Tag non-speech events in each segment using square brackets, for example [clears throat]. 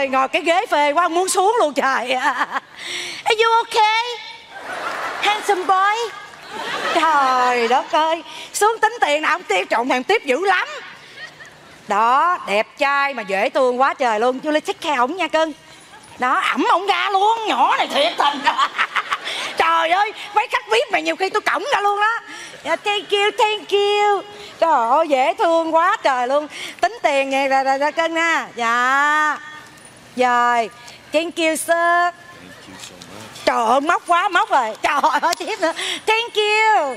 ơi ngồi cái ghế phê quá muốn xuống luôn trời Are you okay? Handsome boy. Trời đất ơi Xuống tính tiền nào ông tiếp trộn thằng tiếp dữ lắm. Đó đẹp trai mà dễ thương quá trời luôn Chú lấy thích khe ổng nha cưng. Đó ẩm ổng ra luôn Nhỏ này thiệt tình. [laughs] Trời ơi mấy khách VIP này nhiều khi tôi cổng ra luôn đó yeah, dạ, Thank you thank you. Trời ơi dễ thương quá trời luôn. Tính tiền nghe ra, ra, ra cưng nha. Dạ. Rồi Thank you sir. Trời ơi móc quá móc rồi. Trời ơi [laughs] tiếp nữa. Thank you.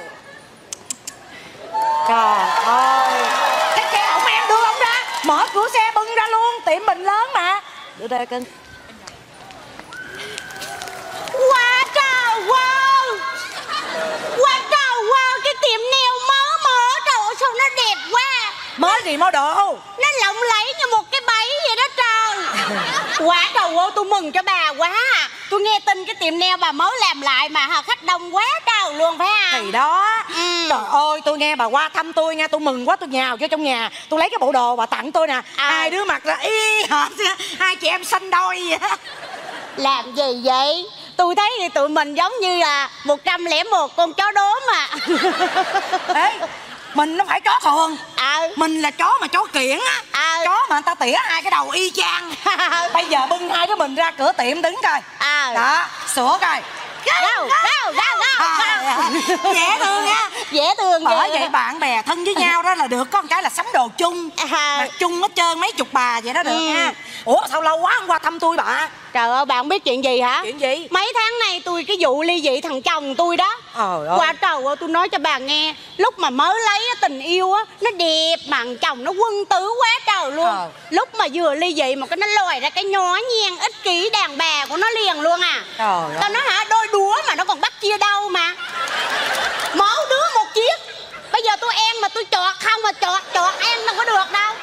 Trời ơi. Cái xe ổng em đưa ông ra. Mở cửa xe bưng ra luôn. Tiệm mình lớn mà. Đưa đây cưng Quá trời wow. Quá trời wow. Cái tiệm nail mới mở. Trời ơi sao nó đẹp quá Mới gì model Nó lộng lẫy như một cái bẫy vậy đó trời. [laughs] Quá trời wow tôi mừng cho bà quá à. Tôi nghe tin cái tiệm nail bà mới làm lại mà hả khách đông quá trời luôn phải không? Thì đó. Ừ. Trời ơi tôi nghe bà qua thăm tôi nghe Tôi mừng quá tôi nhào vô trong nhà. Tôi lấy cái bộ đồ bà tặng tôi nè. À. Hai đứa mặc là y hệt Hai chị em xanh đôi vậy. Làm gì vậy? Tôi thấy thì tụi mình giống như là 101 con chó đốm à. Ê Mình nó phải chó thường. Ờ Mình là chó mà chó kiển á. À. Chó mà người ta tỉa hai cái đầu y chang. [laughs] Bây giờ bưng hai đứa mình ra cửa tiệm đứng coi. À. Đó sửa coi. Go, go, go, go, À, [laughs] dễ thương á. Dễ thương Bởi vậy bạn bè thân với nhau đó là được Có một cái là sắm đồ chung. À. Chung hết trơn mấy chục bà vậy đó được Ừ. nha. Ủa sao lâu quá không qua thăm tôi bà Trời ơi bạn biết chuyện gì hả Chuyện gì? Mấy tháng nay tôi cái vụ ly dị thằng chồng tôi đó Trời ơi. Qua trời ơi tôi nói cho bà nghe Lúc mà mới lấy tình yêu á Nó đẹp mà thằng chồng nó quân tử quá trời luôn Ờ. Lúc mà vừa ly dị mà cái nó lòi ra cái nhó nhen ích kỷ đàn bà của nó liền luôn à Trời ơi. Tao nói hả đôi đũa mà nó còn bắt chia đâu mà Mỗi đứa một chiếc Bây giờ tôi em mà tôi chọt không mà chọt chọt em đâu có được đâu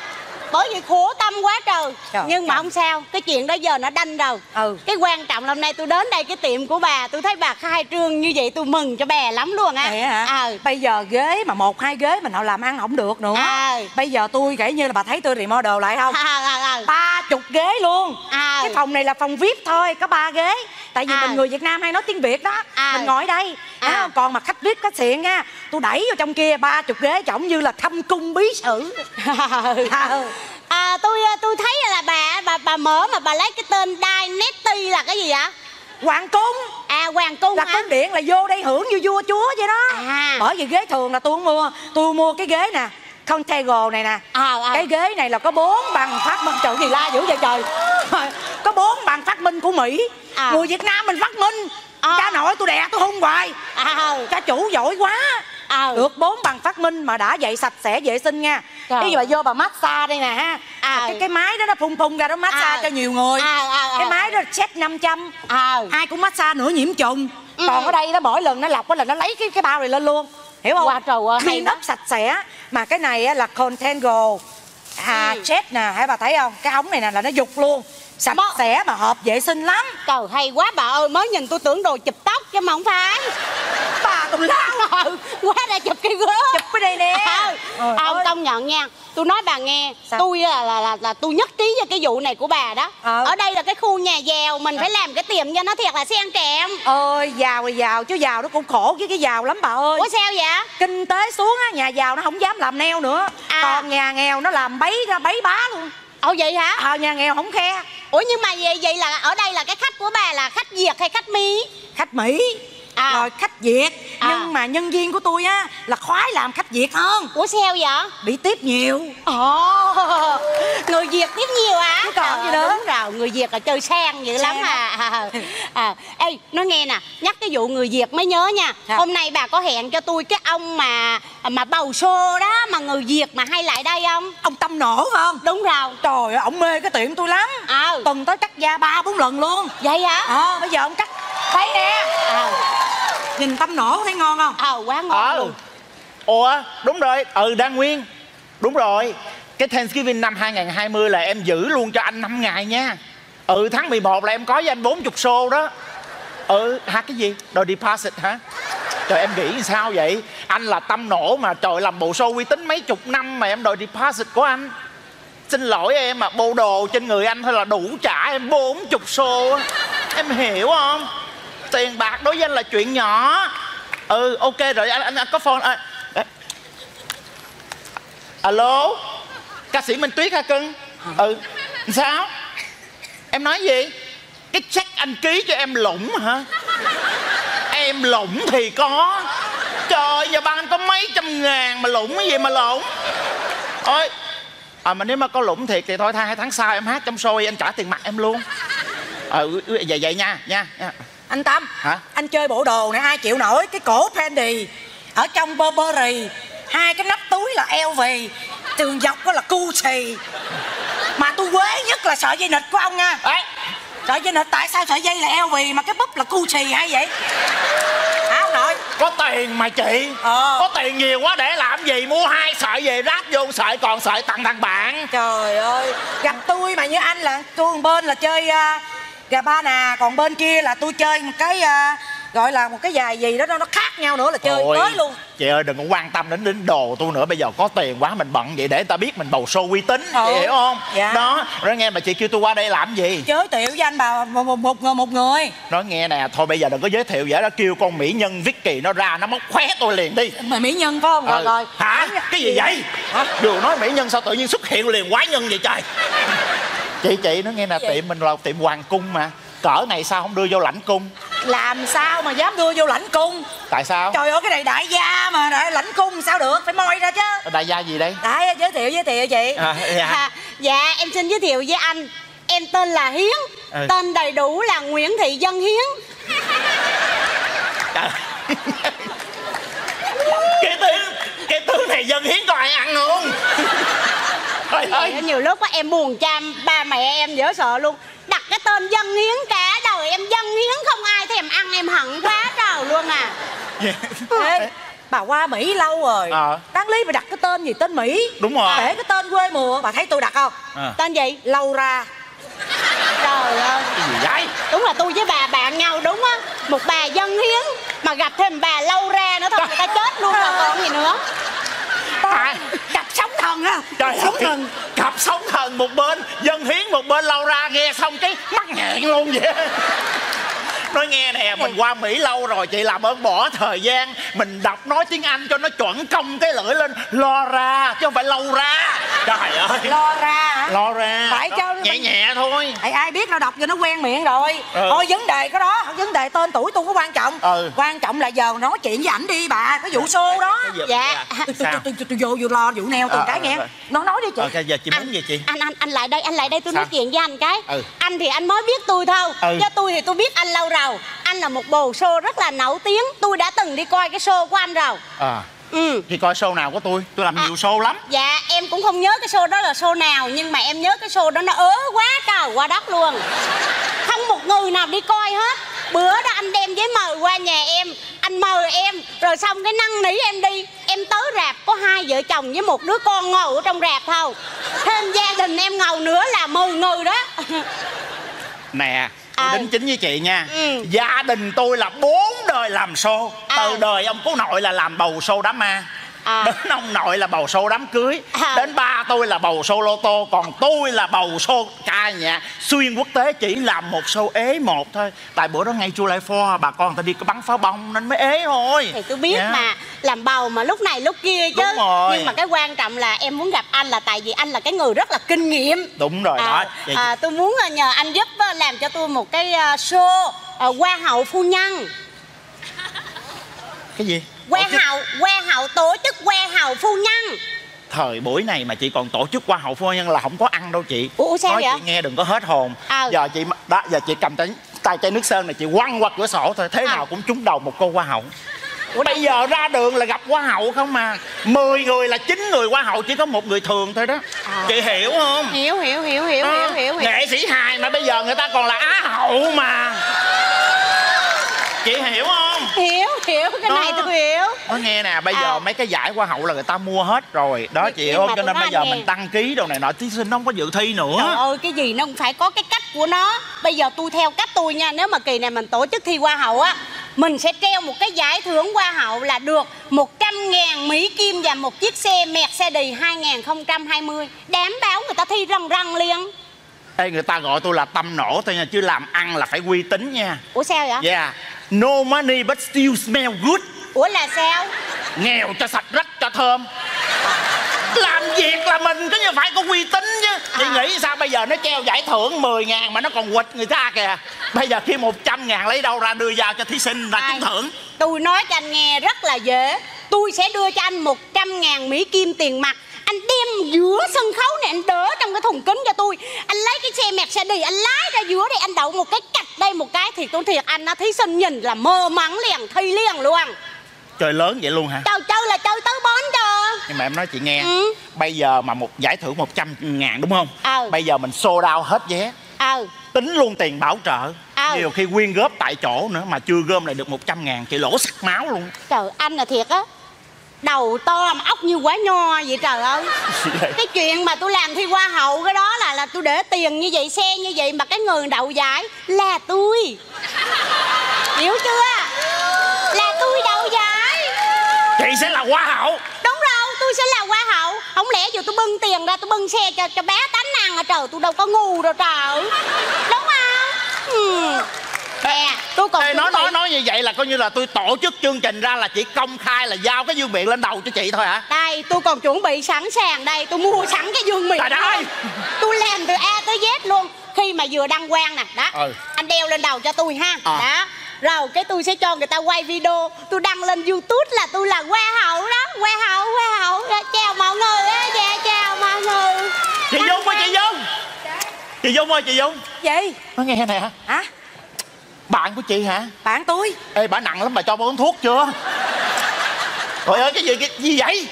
bởi vì khổ tâm quá trời Trời, nhưng mà trời. không sao cái chuyện đó giờ nó đanh rồi Ừ. cái quan trọng là hôm nay tôi đến đây cái tiệm của bà tôi thấy bà khai trương như vậy tôi mừng cho bà lắm luôn á Vậy hả? ờ Bây giờ ghế mà một hai ghế mình nào làm ăn không được nữa À. Bây giờ tôi kể như là bà thấy tôi remodel lại không à, à, à. ba chục ghế luôn À. cái phòng này là phòng vip thôi có ba ghế tại vì À. mình người việt nam hay nói tiếng việt đó À. mình ngồi đây À. Không? còn mà khách vip khách xịn nha tôi đẩy vô trong kia ba chục ghế trỏng như là thâm cung bí sử À. [laughs] à, tôi tôi thấy là bà bà bà mở mà bà lấy cái tên Dynasty là cái gì vậy hoàng cung à hoàng cung là hả tiếng điện là vô đây hưởng như vua chúa vậy đó À. bởi vì ghế thường là tôi không mua tôi mua cái ghế nè Contago này nè À, à. cái ghế này là có bốn bằng phát minh trời gì la dữ vậy trời [laughs] có bốn bằng phát minh của mỹ À. người việt nam mình phát minh À. cha nội tôi đè tôi hung hoài à, cha chủ giỏi quá à. được bốn bằng phát minh mà đã vậy sạch sẽ vệ sinh nha Trời. ví dụ bà vô bà massage đây nè ha À. cái cái máy đó nó phun phun ra đó massage À. cho nhiều người À, à, à. cái máy đó check 500 à. ai cũng massage nửa nhiễm trùng Ừ. còn ở đây nó mỗi lần nó lọc á là nó lấy cái cái bao này lên luôn hiểu không ơi, hay clean up sạch sẽ mà cái này á là contango à Ừ. chết nè hãy bà thấy không cái ống này nè là nó dục luôn sạch Mo- sẽ mà hợp vệ sinh lắm. Trời hay quá bà ơi mới nhìn tôi tưởng đồ chụp tóc chứ mà không phải. Bà tùm lao [laughs] ừ, quá đã chụp cái gớm. Chụp cái đây nè. À, ông ơi. công nhận nha tôi nói bà nghe Sao? tôi là, là là là tôi nhất trí với cái vụ này của bà đó. Ờ. ở đây là cái khu nhà giàu mình phải làm cái tiệm cho nó thiệt là sang trẹm ơi giàu thì giàu chứ giàu nó cũng khổ với cái giàu lắm bà ơi. Ủa sao vậy? Kinh tế xuống á nhà giàu nó không dám làm neo nữa. À. còn nhà nghèo nó làm bấy ra bấy bá luôn ồ vậy hả? Ờ nhà nghèo không khe. Ủa nhưng mà vậy vậy là ở đây là cái khách của bà là khách việt hay khách mỹ? Khách mỹ À. rồi khách việt. À. nhưng mà nhân viên của tôi á là khoái làm khách việt hơn. Ủa sao vậy? Bị tiếp nhiều. Ồ người việt tiếp nhiều à Chứ còn gì nữa. đúng rồi người việt là chơi sang dữ lắm Sang à. [laughs] à à. Ê nói nghe nè nhắc cái vụ người việt mới nhớ nha. Sao? hôm nay bà có hẹn cho tôi cái ông mà mà bầu xô đó mà người việt mà hay lại đây không? Ông tâm nổ phải không? Đúng rồi. Trời ơi ổng mê cái tiệm tôi lắm. Ờ tuần tới cắt da ba bốn lần luôn. Vậy hả? Ờ bây giờ ông cắt. Thấy nè. Ờ nhìn tâm nổ thấy ngon không? Ờ quá ngon ờ. luôn. Ủa đúng rồi. Ừ đan nguyên. Đúng rồi. Cái Thanksgiving năm 2020 là em giữ luôn cho anh 5 ngày nha. Ừ tháng 11 là em có với anh 40 xô đó. Ừ hả cái gì? Đòi deposit hả? Trời em nghĩ sao vậy? Anh là tâm nổ mà trời làm bộ show uy tín mấy chục năm mà em đòi deposit của anh. Xin lỗi em mà bộ đồ trên người anh thôi là đủ trả em bốn chục xô á. Em hiểu không tiền bạc đối với anh là chuyện nhỏ. Ừ ok rồi anh anh, anh có phone à, alo? Ca sĩ minh tuyết hả cưng? Ừ sao? Em nói gì? Cái check anh ký cho em lủng hả? Em lủng thì có. Trời nhà ba anh có mấy trăm ngàn mà lủng cái gì mà lủng? Ôi à mà nếu mà có lủng thiệt thì thôi hai tháng sau em hát trong show anh trả tiền mặt em luôn. Ừ, vậy vậy nha nha nha anh tâm Hả? anh chơi bộ đồ này ai chịu nổi cái cổ Fendi ở trong Burberry hai cái nắp túi là LV tường dọc đó là Gucci. Mà tôi quế nhất là sợi dây nịt của ông nha. Ấy, sợi dây nịt tại sao sợi dây là LV mà cái búp là Gucci hay vậy? Hả ông nội. Có tiền mà chị. Ờ. có tiền nhiều quá để làm gì? Mua hai sợi về ráp vô sợi còn sợi tặng thằng bạn. Trời ơi gặp tôi mà như anh là tôi bên là chơi uh, gà ba nà còn bên kia là tôi chơi một cái à, gọi là một cái dài gì đó nó nó khác nhau nữa là chơi Ôi, tới luôn. chị ơi đừng có quan tâm đến đến đồ tôi nữa bây giờ có tiền quá mình bận vậy để ta biết mình bầu show uy tín Ừ. chị hiểu không? Dạ. đó rồi nghe mà chị kêu tôi qua đây làm gì? Giới thiệu với anh bà một, một, một, người- một người. Nói nghe nè thôi bây giờ đừng có giới thiệu vậy đó kêu con mỹ nhân Vicky nó ra nó móc khóe tôi liền đi. Mà mỹ nhân phải không? Rồi Ừ. rồi. Hả? Cái gì vậy? Hả? vừa nói mỹ nhân sao tự nhiên xuất hiện liền quái nhân vậy trời chị chị nó nghe nè tiệm mình là tiệm hoàng cung mà. Cỡ này sao không đưa vô lãnh cung? Làm sao mà dám đưa vô lãnh cung? Tại sao? Trời ơi cái này đại gia mà đại lãnh cung sao được? Phải moi ra chứ. Đại gia gì đây? Đấy giới thiệu giới thiệu chị. À, dạ. À, dạ em xin giới thiệu với anh. Em tên là Hiến. Ừ. Tên đầy đủ là Nguyễn Thị Dân Hiến. Trời. cái tướng cái tướng này dân hiến có ai ăn không thôi Vậy Nhiều lúc á, em buồn cha ba mẹ em dễ sợ luôn. Đặt cái tên Dân Hiến cả đời em Dân Hiến không ai thèm ăn em hận quá trời luôn à. Ê, bà qua Mỹ lâu rồi. Ờ. đáng lý phải đặt cái tên gì tên Mỹ? Đúng rồi. để cái tên quê mùa bà thấy tôi đặt không? À, Tên gì? Laura Trời ơi. Cái gì vậy? Đúng là tôi với bà bạn nhau đúng á. Một bà Dân Hiến Mà gặp thêm bà lâu ra nữa thôi Người ta chết luôn rồi còn gì nữa. À, cặp sống thần á. Trời sống ơi, thần. cặp sống thần một bên dân hiến một bên lâu ra nghe xong cái mắc nghẹn luôn vậy nói nghe nè mình qua mỹ lâu rồi chị làm ơn bỏ thời gian mình đọc nói tiếng anh cho nó chuẩn công cái lưỡi lên. Lo ra chứ không phải lâu ra. Trời ơi. Lo ra hả? Lo ra. Phải cho- nhẹ nhẹ thôi. Ai, ai biết nó đọc cho nó quen miệng rồi. Ừ. thôi vấn đề cái đó vấn đề tên tuổi tôi có quan trọng. Ừ. quan trọng là giờ nói chuyện với ảnh đi bà cái vụ xô đó. Cái gì- Dạ. [laughs] tôi, tôi, tôi, vô vô lo vụ neo từng Ờ, cái ờ, nghe. ờ. nó nói đi chị. Ok giờ chị muốn gì chị? anh anh anh lại đây anh lại đây tôi nói chuyện với anh cái. Ừ. anh thì anh mới biết tôi thôi. Ừ. cho tôi thì tôi biết anh lâu rồi anh là một bồ show rất là nổi tiếng. Tôi đã từng đi coi cái show của anh rồi. À ừ. chị coi show nào của tôi? Tôi làm À. nhiều show lắm. Dạ em cũng không nhớ cái show đó là show nào nhưng mà em nhớ cái show đó nó ớ quá trời qua đất luôn. Không một người nào đi coi hết. Bữa đó anh đem giấy mời qua nhà em. Anh mời em rồi xong cái năn nỉ em đi. Em tới rạp có hai vợ chồng với một đứa con ngồi ở trong rạp thôi. Thêm gia đình em ngồi nữa là 10 người đó. Nè À. đính chính với chị nha Ừ. gia đình tôi là bốn đời làm show À. từ đời ông cố nội là làm bầu show đám ma À. đến ông nội là bầu show đám cưới. À. đến ba tôi là bầu show lô tô. Còn tôi là bầu show ca nhạc. Xuyên quốc tế chỉ làm một show ế một thôi. Tại bữa đó ngay July 4 bà con ta đi có bắn pháo bông nên mới ế thôi. Thì tôi biết Dạ. mà làm bầu mà lúc này lúc kia chứ. Đúng rồi. nhưng mà cái quan trọng là em muốn gặp anh là tại vì anh là cái người rất là kinh nghiệm. Đúng rồi đó. À, Vậy à, tôi muốn à, nhờ anh giúp à, làm cho tôi một cái à, show hoa hậu phu nhân. Cái gì chức- hậu hoa hậu tổ chức hoa hậu phu nhân thời buổi này mà chị còn tổ chức hoa hậu phu nhân là không có ăn đâu chị Ủa, sao nói vậy? chị nghe đừng có hết hồn À. giờ chị đó giờ chị cầm tay tay chai nước sơn này chị quăng qua cửa sổ thôi thế À. nào cũng trúng đầu một cô hoa hậu bây giờ ra đường là gặp hoa hậu không mà 10 người là chín người hoa hậu chỉ có một người thường thôi đó À. chị hiểu không hiểu hiểu hiểu hiểu Đó. hiểu hiểu hiểu nghệ sĩ hài mà bây giờ người ta còn là á hậu mà chị hiểu không? Hiểu hiểu cái này Đó. tôi hiểu. Nó nghe nè bây giờ À. mấy cái giải hoa hậu là người ta mua hết rồi. Đó chị hiểu không? cho nên bây giờ nghe. mình đăng ký đồ này nọ thí sinh không có dự thi nữa. Trời ơi cái gì nó cũng phải có cái cách của nó. Bây giờ tôi theo cách tôi nha Nếu mà kỳ này mình tổ chức thi hoa hậu á mình sẽ treo một cái giải thưởng hoa hậu là được 100 ngàn Mỹ Kim và một chiếc xe Mercedes 2020 Đảm bảo người ta thi rần rần liền. Ê người ta gọi tôi là tâm nổ thôi nha Chứ làm ăn là phải uy tín nha. Ủa sao vậy? Yeah No money but still smell good. Ủa là sao? Nghèo cho sạch rách cho thơm. Làm việc là mình có như phải có uy tín chứ. Chị À. nghĩ sao bây giờ nó treo giải thưởng 10 ngàn mà nó còn quỵt người ta kìa. Bây giờ khi 100 ngàn lấy đâu ra đưa vào cho thí sinh là trúng thưởng. Tôi nói cho anh nghe rất là dễ. Tôi sẽ đưa cho anh 100 ngàn Mỹ Kim tiền mặt. Anh đem giữa sân khấu này anh đỡ trong cái thùng kính cho tôi. Anh lấy cái xe Mercedes anh lái ra giữa đây Anh đậu một cái cạch đây một cái. Thì tôi thiệt anh á thí sinh nhìn là mơ mắng liền thi liền luôn. Chơi lớn vậy luôn hả? Trời chơi là chơi tới bến cho Nhưng mà em nói chị nghe Ừ. Bây giờ mà một giải thưởng 100 ngàn đúng không? Ờ. Bây giờ mình sold out hết vé. Ờ Tính luôn tiền bảo trợ. Ờ. Nhiều khi quyên góp tại chỗ nữa Mà chưa gom lại được 100 ngàn Chị lỗ sặc máu luôn. Trời anh là thiệt á Đầu to mà ốc như quả nho vậy trời ơi. Cái chuyện mà tôi làm thi hoa hậu cái đó là là tôi để tiền như vậy xe như vậy mà cái người đậu giải là tôi. Hiểu chưa? Là tôi đậu giải. Chị sẽ là hoa hậu? Đúng rồi, tôi sẽ là hoa hậu. Không lẽ giờ tôi bưng tiền ra tôi bưng xe cho cho bé tánh ăn à? Trời Tôi đâu có ngu đâu trời. Đúng không? Ừ. Nè, tôi còn Ê, nói bị- nói nói như vậy là coi như là tôi tổ chức chương trình ra là chỉ công khai là giao cái dương miệng lên đầu cho chị thôi hả? Đây, tôi còn chuẩn bị sẵn sàng đây. Tôi mua sẵn cái dương miệng Trời ơi! Tôi làm từ A tới Z luôn. Khi mà vừa đăng quang nè Đó, Ừ. anh đeo lên đầu cho tôi ha. À. Đó. Rồi cái tôi sẽ cho người ta quay video. Tôi đăng lên youtube là tôi là hoa hậu đó. Hoa hậu, hoa hậu. Dạ, Chào mọi người á, dạ chào mọi người. Chị Đăng Dung ơi chị Dung. Chị Dung ơi chị Dung. Gì? Nói nghe nè. Hả? Bạn của chị hả? Bạn tôi. Ê bà nặng lắm bà cho bà uống thuốc chưa? Trời ơi cái gì cái gì vậy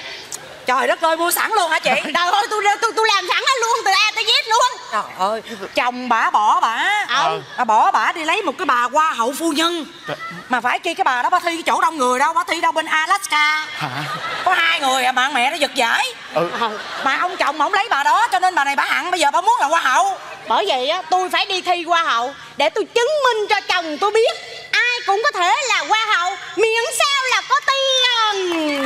Trời đất ơi mua sẵn luôn hả chị? Trời ơi tôi, tôi, tôi làm sẵn hết luôn từ A tới Z luôn. Trời ơi Chồng bả bỏ bả Ờ. Bà bỏ bả đi lấy một cái bà hoa hậu phu nhân. Trời. Mà phải chi cái bà đó bà thi cái chỗ đông người đâu Bà thi đâu bên Alaska. Hả? Có hai người à mà mẹ nó giật giải Ừ. Mà ông chồng mà không lấy bà đó Cho nên bà này bà hẳn bây giờ bà muốn là hoa hậu. Bởi vậy á tôi phải đi thi hoa hậu Để tôi chứng minh cho chồng tôi biết Ai cũng có thể là hoa hậu Miễn sao là có tiền.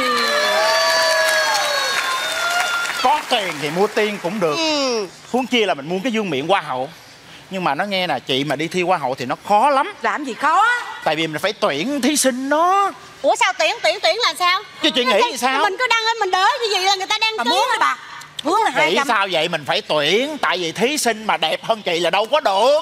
Có tiền thì mua tiên cũng được. Ừ. Huống chi là mình mua cái dương miệng hoa hậu. Nhưng mà nó nghe nè chị mà đi thi hoa hậu thì nó khó lắm. Làm gì khó? Tại vì mình phải tuyển thí sinh đó Ủa sao tuyển tuyển tuyển là sao? Chứ chị nghĩ Thì sao? Mình cứ đăng lên mình đỡ như vậy là người ta đăng muốn đi bà. Muốn là hai sao vậy? Mình phải tuyển Tại vì thí sinh mà đẹp hơn chị là đâu có được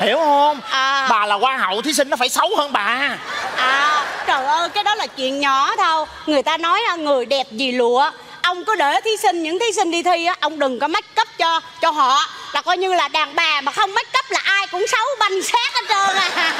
Hiểu không? À. Bà là hoa hậu thí sinh nó phải xấu hơn bà. À trời ơi cái đó là chuyện nhỏ thôi. Người ta nói là người đẹp gì lụa. Ông có để thí sinh những thí sinh đi thi á Ông đừng có make up cho cho họ. Là coi như là đàn bà mà không make up là ai cũng xấu banh xác hết trơn à.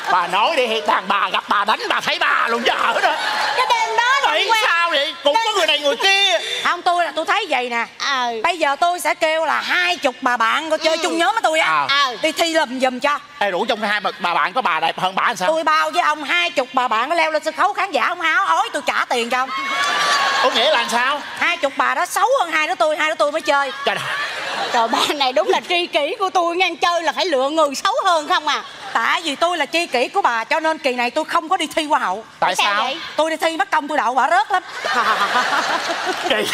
[laughs] Bà nói đi đàn bà gặp bà đánh bà thấy bà luôn chứ hở đó. Cái đêm đó qua sao vậy? Cũng có người này người kia. Không tôi là tôi thấy vậy nè. Ờ Bây giờ tôi sẽ kêu là hai chục bà bạn có chơi Ừ. chung nhóm với tôi á. À. Ờ. Đi thi lùm giùm cho. Ê rủ trong hai bà, bà bạn có bà đẹp hơn bà sao? Tôi bao với ông hai chục bà bạn nó leo lên sân khấu khán giả ông háo. Ói tôi trả tiền cho ông. Có nghĩa là làm sao? Hai chục bà đó xấu hơn hai đứa tôi Hai đứa tôi mới chơi. Trời đất Trời ba này đúng là tri kỷ của tôi ngang chơi là phải lựa người xấu hơn không à? Tại vì tôi là chi kỷ của bà Cho nên kỳ này tôi không có đi thi hoa hậu Tại Sao sao? vậy? Tôi đi thi mất công tôi đậu bà rớt lắm. Kỳ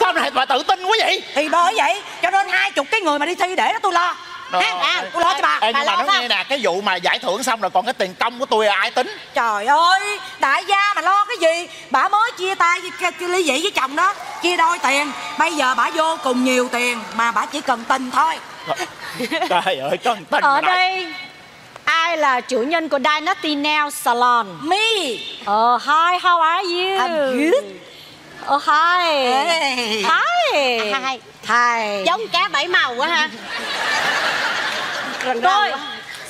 Sao này bà tự tin quá vậy? Thì bởi vậy Cho nên hai chục cái người mà đi thi để đó tôi lo Rồi. ha, à, Tôi lo cho bà Ê, Bà nhưng mà lo nói nghe nè Cái vụ mà giải thưởng xong rồi còn cái tiền công của tôi là ai tính Trời ơi Đại gia mà lo cái gì Bà mới chia tay với cái- cái ly dị với chồng đó Chia đôi tiền Bây giờ bà vô cùng nhiều tiền Mà bà chỉ cần tình thôi [laughs] Trời ơi con tin Ở đây ai là chủ nhân của Dynasty Nail Salon? Me Ờ, hi, how are you? I'm good. Ờ, hi. Hey. Hi. Hai Hi. Giống cá bảy màu quá ha Rần Tôi quá.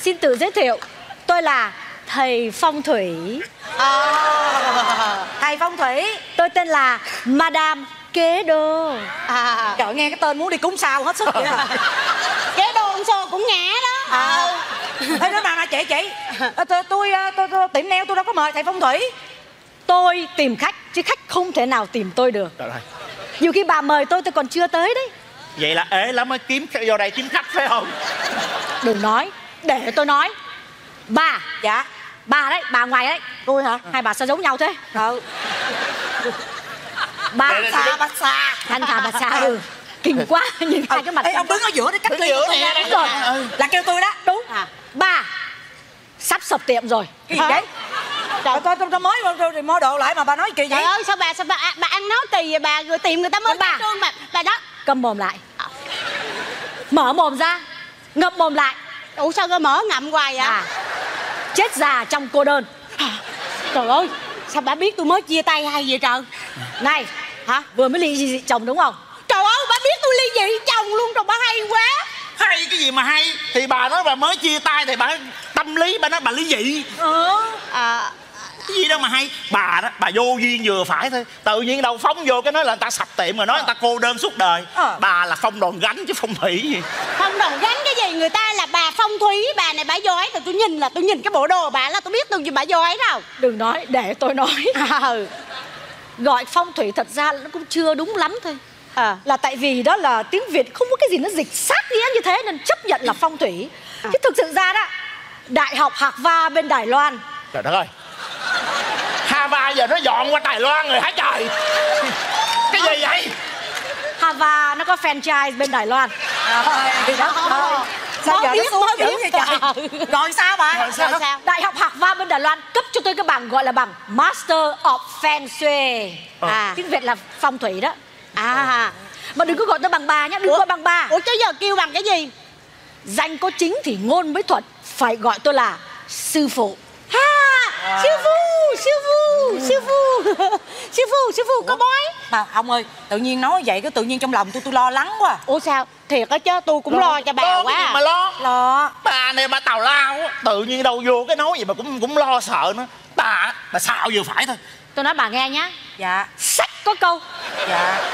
xin tự giới thiệu. Tôi là thầy phong thủy. Ờ. Thầy phong thủy Tôi tên là Madame Kế Đô. à. Trời nghe cái tên muốn đi cúng sao hết sức vậy à. [laughs] Kế đô ông xô cũng ngã đó à. Thế đó mà mà chị chị ờ, tôi, tôi, ờ, tôi, tôi tiệm nail tôi đâu có mời thầy phong thủy Tôi tìm khách chứ khách không thể nào tìm tôi được. Trời ơi Nhiều khi bà mời tôi tôi còn chưa tới đấy. Vậy là ế lắm mới kiếm vô đây kiếm khách phải không? Đừng nói, để tôi nói. Bà, Dạ. bà đấy bà ngoài đấy. Tôi hả? Hai bà sao giống nhau thế. Ừ. Bà xa. bà xa. Anh thà bà xa ừ. Kinh quá [laughs] nhìn hai cái mặt Ê, ông đứng ở giữa để cách Đứng ly Đúng rồi. Ừ. là kêu tôi đó. Đúng. Bà sắp sập tiệm rồi. Cái gì đấy trời coi tôi, tôi mới tôi mô độ lại mà bà nói kỳ trời vậy ơi sao bà sao bà à, bà ăn nói kỳ vậy bà? Rồi tìm người ta mới Bà. trương bà bà đó. Cầm mồm lại. Mở mồm ra. Ngậm mồm lại. Ủa sao cơ mở ngậm hoài vậy? À. Chết già trong cô đơn. Trời ơi sao bà biết tôi mới chia tay hay vậy trời? Này hả? Vừa mới ly dị chồng đúng không? Trời ơi bà biết tôi ly dị chồng luôn rồi bà hay quá. Hay cái gì mà hay? Thì bà nói bà mới chia tay thì bà tâm lý bà nói bà lý dị. Ờ à, cái gì đâu mà hay. Bà đó bà vô duyên vừa phải thôi. Tự nhiên đâu phóng vô cái nói là người ta sập tiệm rồi nói người ta cô đơn suốt đời. Ờ. bà là phong đòn gánh chứ phong thủy gì. Không đồng gánh cái gì? Người ta là bà phong thúy bà này bà giỏi thì tôi nhìn là tôi nhìn cái bộ đồ bà là tôi biết tôi gì bà giỏi đâu. Đừng nói để tôi nói. Ừ [laughs] gọi phong thủy thật ra nó cũng chưa đúng lắm thôi. À. là tại vì đó là tiếng việt không có cái gì nó dịch sát nghĩa như thế nên chấp nhận là phong thủy. Chứ thực sự ra đó đại học hạc va bên đài loan trời đất ơi Hava giờ nó dọn qua Đài Loan rồi hả trời? Cái gì vậy? Hava nó có franchise bên Đài Loan. Trời đất ơi. Sao giờ nó xuống mới dữ vậy trời. rồi sao bà? Rồi sao? Rồi sao? Đại học Hạc Va bên Đài Loan cấp cho tôi cái bằng gọi là bằng Master of Feng Shui À. Tiếng Việt là phong thủy đó. À Mà đừng có gọi tôi bằng bà nhé, đừng Ủa? gọi bằng bà. Ủa chứ giờ kêu bằng cái gì? Danh có chính thì ngôn mới thuật Phải gọi tôi là sư phụ. Ha sư phụ sư phụ sư phụ. [laughs] Sư phụ sư phụ có bói mà ông ơi tự nhiên nói vậy cái tự nhiên trong lòng tôi tôi lo lắng quá. Ủa sao? Thiệt á chứ tôi cũng lo, cho bà Lo quá à. mà lo? Lo. Bà này bà tào lao á tự nhiên đâu vô cái nói gì mà cũng cũng lo sợ nữa. Bà bà xạo vừa phải thôi. Tôi nói bà nghe nhá. Dạ. Sách có câu. Dạ.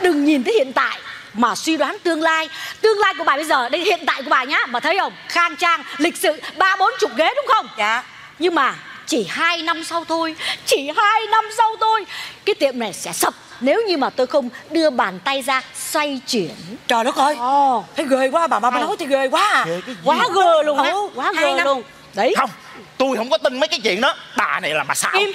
Đừng nhìn tới hiện tại mà suy đoán tương lai. Tương lai của bà bây giờ Đây hiện tại của bà nhá. Bà thấy không? Khang trang, lịch sự Ba bốn chục ghế đúng không? Dạ. Nhưng mà chỉ hai năm sau thôi Chỉ hai năm sau thôi. Cái tiệm này sẽ sập Nếu như mà tôi không đưa bàn tay ra xoay chuyển. Trời đất ơi. Ồ. Thấy ghê quá bà mà bà nói thì ghê quá à. Ghê quá gờ luôn á Ừ, quá hai gờ năm. luôn. Đấy. Không tôi không có tin mấy cái chuyện đó. Bà này là bà xạo Im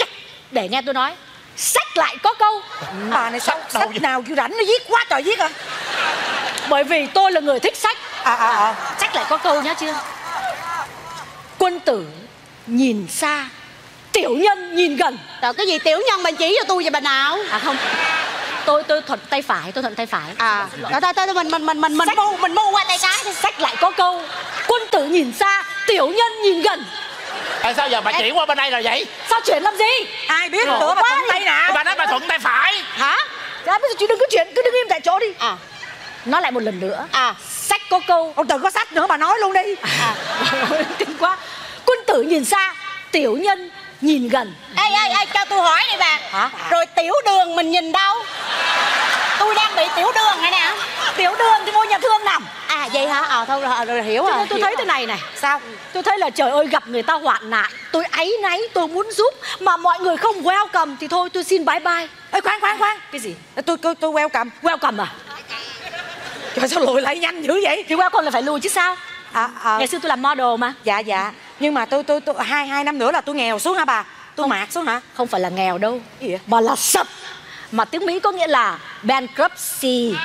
Để nghe tôi nói. Sách lại có câu. Bà này sao Sách đâu sách nào kêu rảnh nó viết quá trời viết à. Bởi vì tôi là người thích sách. À à à. Sách lại có câu nhá chưa Quân tử nhìn xa Tiểu nhân nhìn gần. Rồi cái gì tiểu nhân mình chỉ cho tôi vậy bà nào? À không. Tôi tôi thuận tay phải Tôi thuận tay phải. À thôi thôi thôi mình mình mình mình mình mu mình mu qua tay cái. Đi. Sách lại có câu Quân tử nhìn xa Tiểu nhân nhìn gần. Tại sao giờ bà chuyển qua bên đây là vậy? Sao chuyển làm gì? Ai biết nữa bà thuận tay nào? Bà nói bà thuận tay phải. Hả? Dạ bây giờ chị đừng có chuyển Cứ đứng im tại chỗ đi. À. Nói lại một lần nữa. À. Sách có câu ông đừng có sách nữa bà nói luôn đi. À, [laughs] Kinh quá Quân tử nhìn xa Tiểu nhân nhìn gần. Ê ê ê cho tôi hỏi đi bà. Hả? rồi tiểu đường mình nhìn đâu? Tôi đang bị tiểu đường này nè. Tiểu đường thì ngôi nhà thương nằm. À vậy hả? Ờ thôi rồi, rồi hiểu rồi tôi hiểu thấy rồi. thế này này. Sao? Tôi thấy là trời ơi gặp người ta hoạn nạn. Tôi áy náy tôi muốn giúp Mà mọi người không welcome Thì thôi tôi xin bye bye. Ê khoan khoan khoan. Cái gì? Tôi tôi tôi welcome. Welcome à? Trời sao lùi lại nhanh dữ vậy? Thì welcome là phải lùi chứ sao? À, à, Ngày xưa tôi làm model mà. Dạ dạ nhưng mà tôi tôi tôi hai hai năm nữa là tôi nghèo xuống hả bà? Tôi mạt xuống hả? Không phải là nghèo đâu Gì vậy? Mà là sập. Mà tiếng Mỹ có nghĩa là bankruptcy.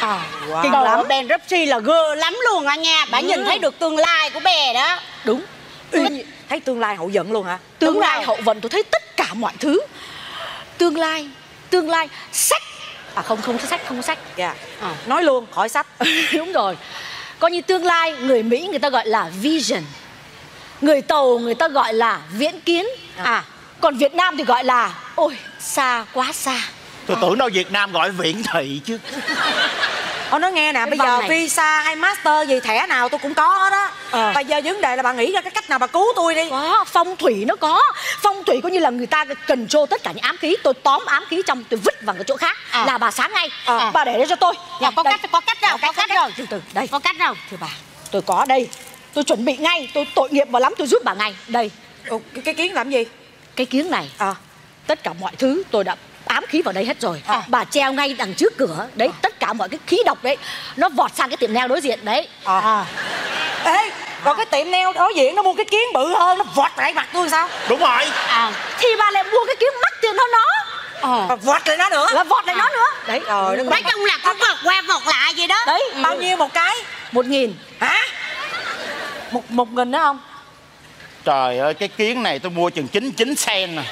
À wow. Kinh lắm. bankruptcy là gơ lắm luôn á nha. Bà nhìn thấy được tương lai của bè đó. Đúng. Ê, thấy tương lai hậu vận luôn hả? Tương Đúng lai rồi. hậu vận tôi thấy tất cả mọi thứ. Tương lai Tương lai Sách. À không không sách không sách. Dạ. À. nói luôn khỏi sách. [laughs] Đúng rồi. Coi như tương lai người Mỹ người ta gọi là vision Người Tàu người ta gọi là viễn kiến. À. Còn Việt Nam thì gọi là Ôi xa quá xa. Tôi tưởng đâu việt nam gọi viện thị chứ. Ông nói nghe nè, bây giờ này. visa hay master gì thẻ nào tôi cũng có hết á. Ờ. Bây giờ vấn đề là bà nghĩ ra cái cách nào bà cứu tôi đi. Có phong thủy nó có. Phong thủy coi như là người ta cần trô tất cả những ám khí. Tôi tóm ám khí trong tôi vứt vào cái chỗ khác. À. Là bà sáng ngay. À. Bà để đây cho tôi. Dạ, có Đây. cách có cách rồi có cách rồi Từ từ đây. Có cách rồi Thưa bà. Tôi có đây Tôi chuẩn bị ngay Tôi tội nghiệp vào lắm tôi giúp bà ngay. Đây. Ồ, cái, cái kiến làm gì? cái kiếng này À. tất cả mọi thứ tôi đã ám khí vào đây hết rồi. À. bà treo ngay đằng trước cửa đấy tất cả mọi cái khí độc đấy nó vọt sang cái tiệm nail đối diện đấy. À. Ê, còn cái tiệm nail đối diện nó mua cái kiến bự hơn nó vọt lại mặt tôi sao? Đúng rồi. À thì bà lại mua cái kiếm mắc tiền hơn nó. Ờ vọt lại nó nữa. là vọt lại nó nữa. Đấy. Trời đất nói chung là cứ vọt qua vọt lại vậy đó. Đấy bao nhiêu một cái? Một nghìn. Hả một một nghìn đó không? Trời ơi cái kiến này tôi mua chừng 99 sen nè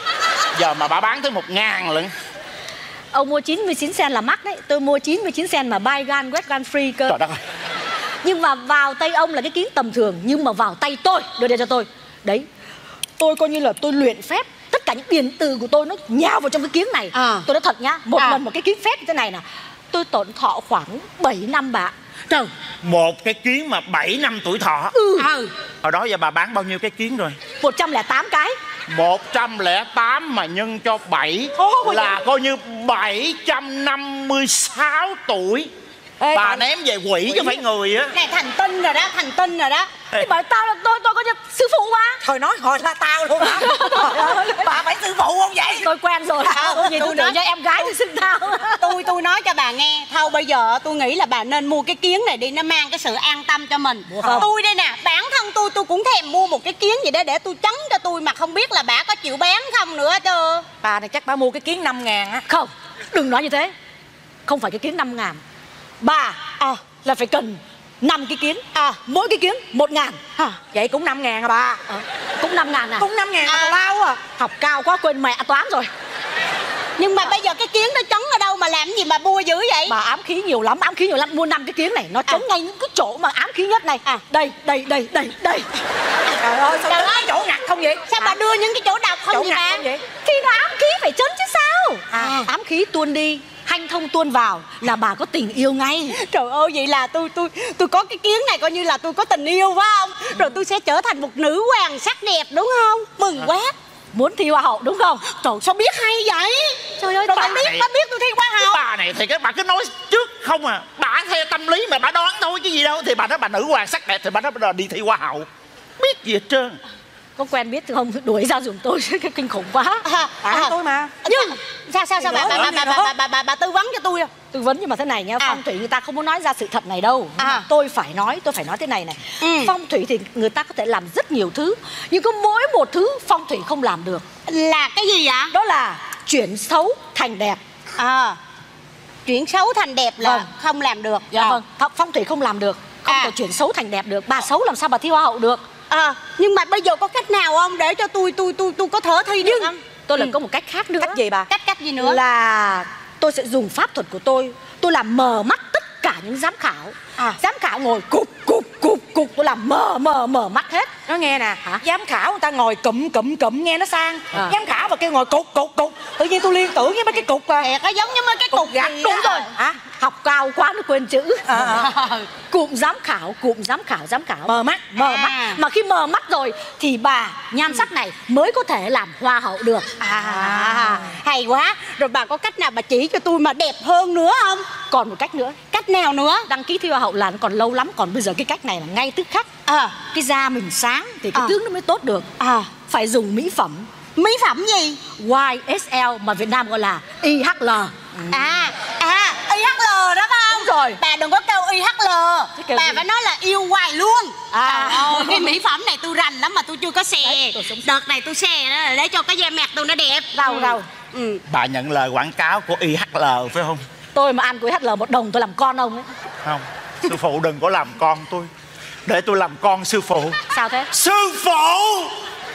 giờ mà bà bán tới một ngàn lận. Ông mua 99 cent là mắc đấy. Tôi mua 99 cent mà buy gan get gan free cơ. Trời đất ơi. Nhưng mà vào tay ông là cái kiến tầm thường nhưng mà vào tay tôi đưa đây cho tôi. Đấy tôi coi như là tôi luyện phép. Tất cả những điện từ của tôi nó nhào vào trong cái kiến này. À. tôi nói thật nhá một À. lần một cái kiến phép như thế này nè tôi tổn thọ khoảng 7 năm bà trời. Một cái kiến mà 7 năm tuổi thọ. Ừ. Hồi đó giờ bà bán bao nhiêu cái kiến rồi? 108 cái. 108 mà nhân cho 7 Ôi, là coi như 756 tuổi Ê, bà bà- ném về quỷ chứ phải người á. Này thành tinh rồi đó thành tinh rồi đó. Ê, bảo tao là tôi tôi có sư phụ mà Thôi nói hồi là tao luôn hả? [laughs] Bà phải sư phụ không vậy? Tôi quen rồi. À, tôi nhìn tôi tôi nói- cho em gái thì xưng tao tôi tôi nói cho bà nghe. Thôi bây giờ tôi nghĩ là bà nên mua cái kiến này đi. Nó mang cái sự an tâm cho mình. Tôi đây nè bản thân tôi tôi cũng thèm mua một cái kiến gì đó để tôi chấn cho tôi mà không biết là bà có chịu bán không nữa chứ. Bà này chắc bà mua cái kiến 5 ngàn á. Không. Đừng nói như thế. Không phải cái kiến 5 ngàn bà à, là phải cần 5 cái kiến. À, mỗi cái kiến 1 ngàn. À, vậy cũng 5 ngàn à bà Ờ, cũng 5 ngàn à? Cũng 5 ngàn À. à. lao à. Học cao quá quên mẹ toán rồi. Nhưng mà bây giờ cái kiến nó chấn ở đâu mà làm gì mà mua dữ vậy? Bà ám khí nhiều lắm ám khí nhiều lắm. Mua năm cái kiến này nó chống ngay những cái chỗ mà ám khí nhất này. À. Đây đây đây đây đây. Trời ơi sao Trời ơi. chỗ ngặt không vậy? Sao bà đưa những cái chỗ chỗ không vậy ngặt bà vậy? Thì nó ám khí phải chấn chứ sao? À. ám khí tuôn đi hanh thông tuôn vào là bà có tình yêu ngay. Trời ơi vậy là tôi tôi tôi có cái kiến này coi như là tôi có tình yêu phải không? Rồi tôi sẽ trở thành một nữ hoàng sắc đẹp đúng không? Mừng quá. Muốn thi hoa hậu đúng không? Trời sao biết hay vậy? Trời ơi bà biết bà biết tôi thi hoa hậu. Bà này thì các bà cứ nói trước không à. Bà theo tâm lý mà bà đoán thôi chứ gì đâu. Thì bà nói bà nữ hoàng sắc đẹp thì bà nói bà đi thi hoa hậu. Biết gì hết trơn có quen biết không? Đuổi ra giùm tôi [laughs] cái kinh khủng quá. À, à, tôi mà? Nhưng sao sao sao bà bà bà bà, bà, bà, bà, bà tư vấn cho tôi à? Tư vấn nhưng mà thế này nhá À. phong thủy người ta không muốn nói ra sự thật này đâu. Nhưng À. tôi phải nói tôi phải nói thế này này. Ừ. phong thủy thì người ta có thể làm rất nhiều thứ nhưng có mỗi một thứ phong thủy không làm được. Là cái gì ạ đó là chuyển xấu thành đẹp. À. Chuyển xấu thành đẹp là Vâng. không làm được. Dạ Rồi. vâng. Phong- phong thủy không làm được. Không À. thể chuyển xấu thành đẹp được. Bà xấu làm sao bà thi hoa hậu được à nhưng mà bây giờ có cách nào không? Để cho tôi tôi tôi tôi có thể thi được không? tôi là Ừ. có một cách khác nữa. Cách gì bà? Cách cách gì nữa? Là tôi sẽ dùng pháp thuật của tôi. Tôi làm mờ mắt tất cả những giám khảo À. giám khảo ngồi cục cục cục cục tôi làm mờ mờ mờ mắt hết. Nó nghe nè. Hả? giám khảo người ta ngồi cụm cụm cụm nghe nó sang. À. giám khảo mà kêu ngồi cục cục cục. Tự nhiên tôi liên tưởng với mấy cái cục à. Nó giống như mấy cái cục gạch. gì đúng rồi. Hả? Học cao quá nó quên chữ. À, cụm giám khảo cụm giám khảo giám khảo. Mờ mắt mờ À. mắt. Mà khi mờ mắt rồi thì bà nhan sắc này mới có thể làm hoa hậu được. À. Hay quá. Rồi bà có cách nào bà chỉ cho tôi mà đẹp hơn nữa không? Còn một cách nữa. Cách nào nữa? Đăng ký thi hoa hậu là nó còn lâu lắm còn bây giờ cái cách này là ngay tức khắc. À cái da mình sáng thì cái À. tướng nó mới tốt được. À phải dùng mỹ phẩm. Mỹ phẩm gì? YSL mà Việt Nam gọi là IHL à à IHL đó phải không Đúng rồi. bà đừng có kêu IHL bà gì? phải nói là yêu hoài luôn. À. Trời ơi, cái mỹ phẩm này tôi rành lắm mà tôi chưa có Đấy, sống- đợt này tôi xè đó để cho cái da mặt tôi nó đẹp. Rau, Ừ. rau. ừ. bà nhận lời quảng cáo của IHL phải không? Tôi mà ăn của IHL một đồng tôi làm con ông ấy. Không sư phụ đừng có làm con tôi. Để tôi làm con sư phụ. Sao thế? Sư phụ!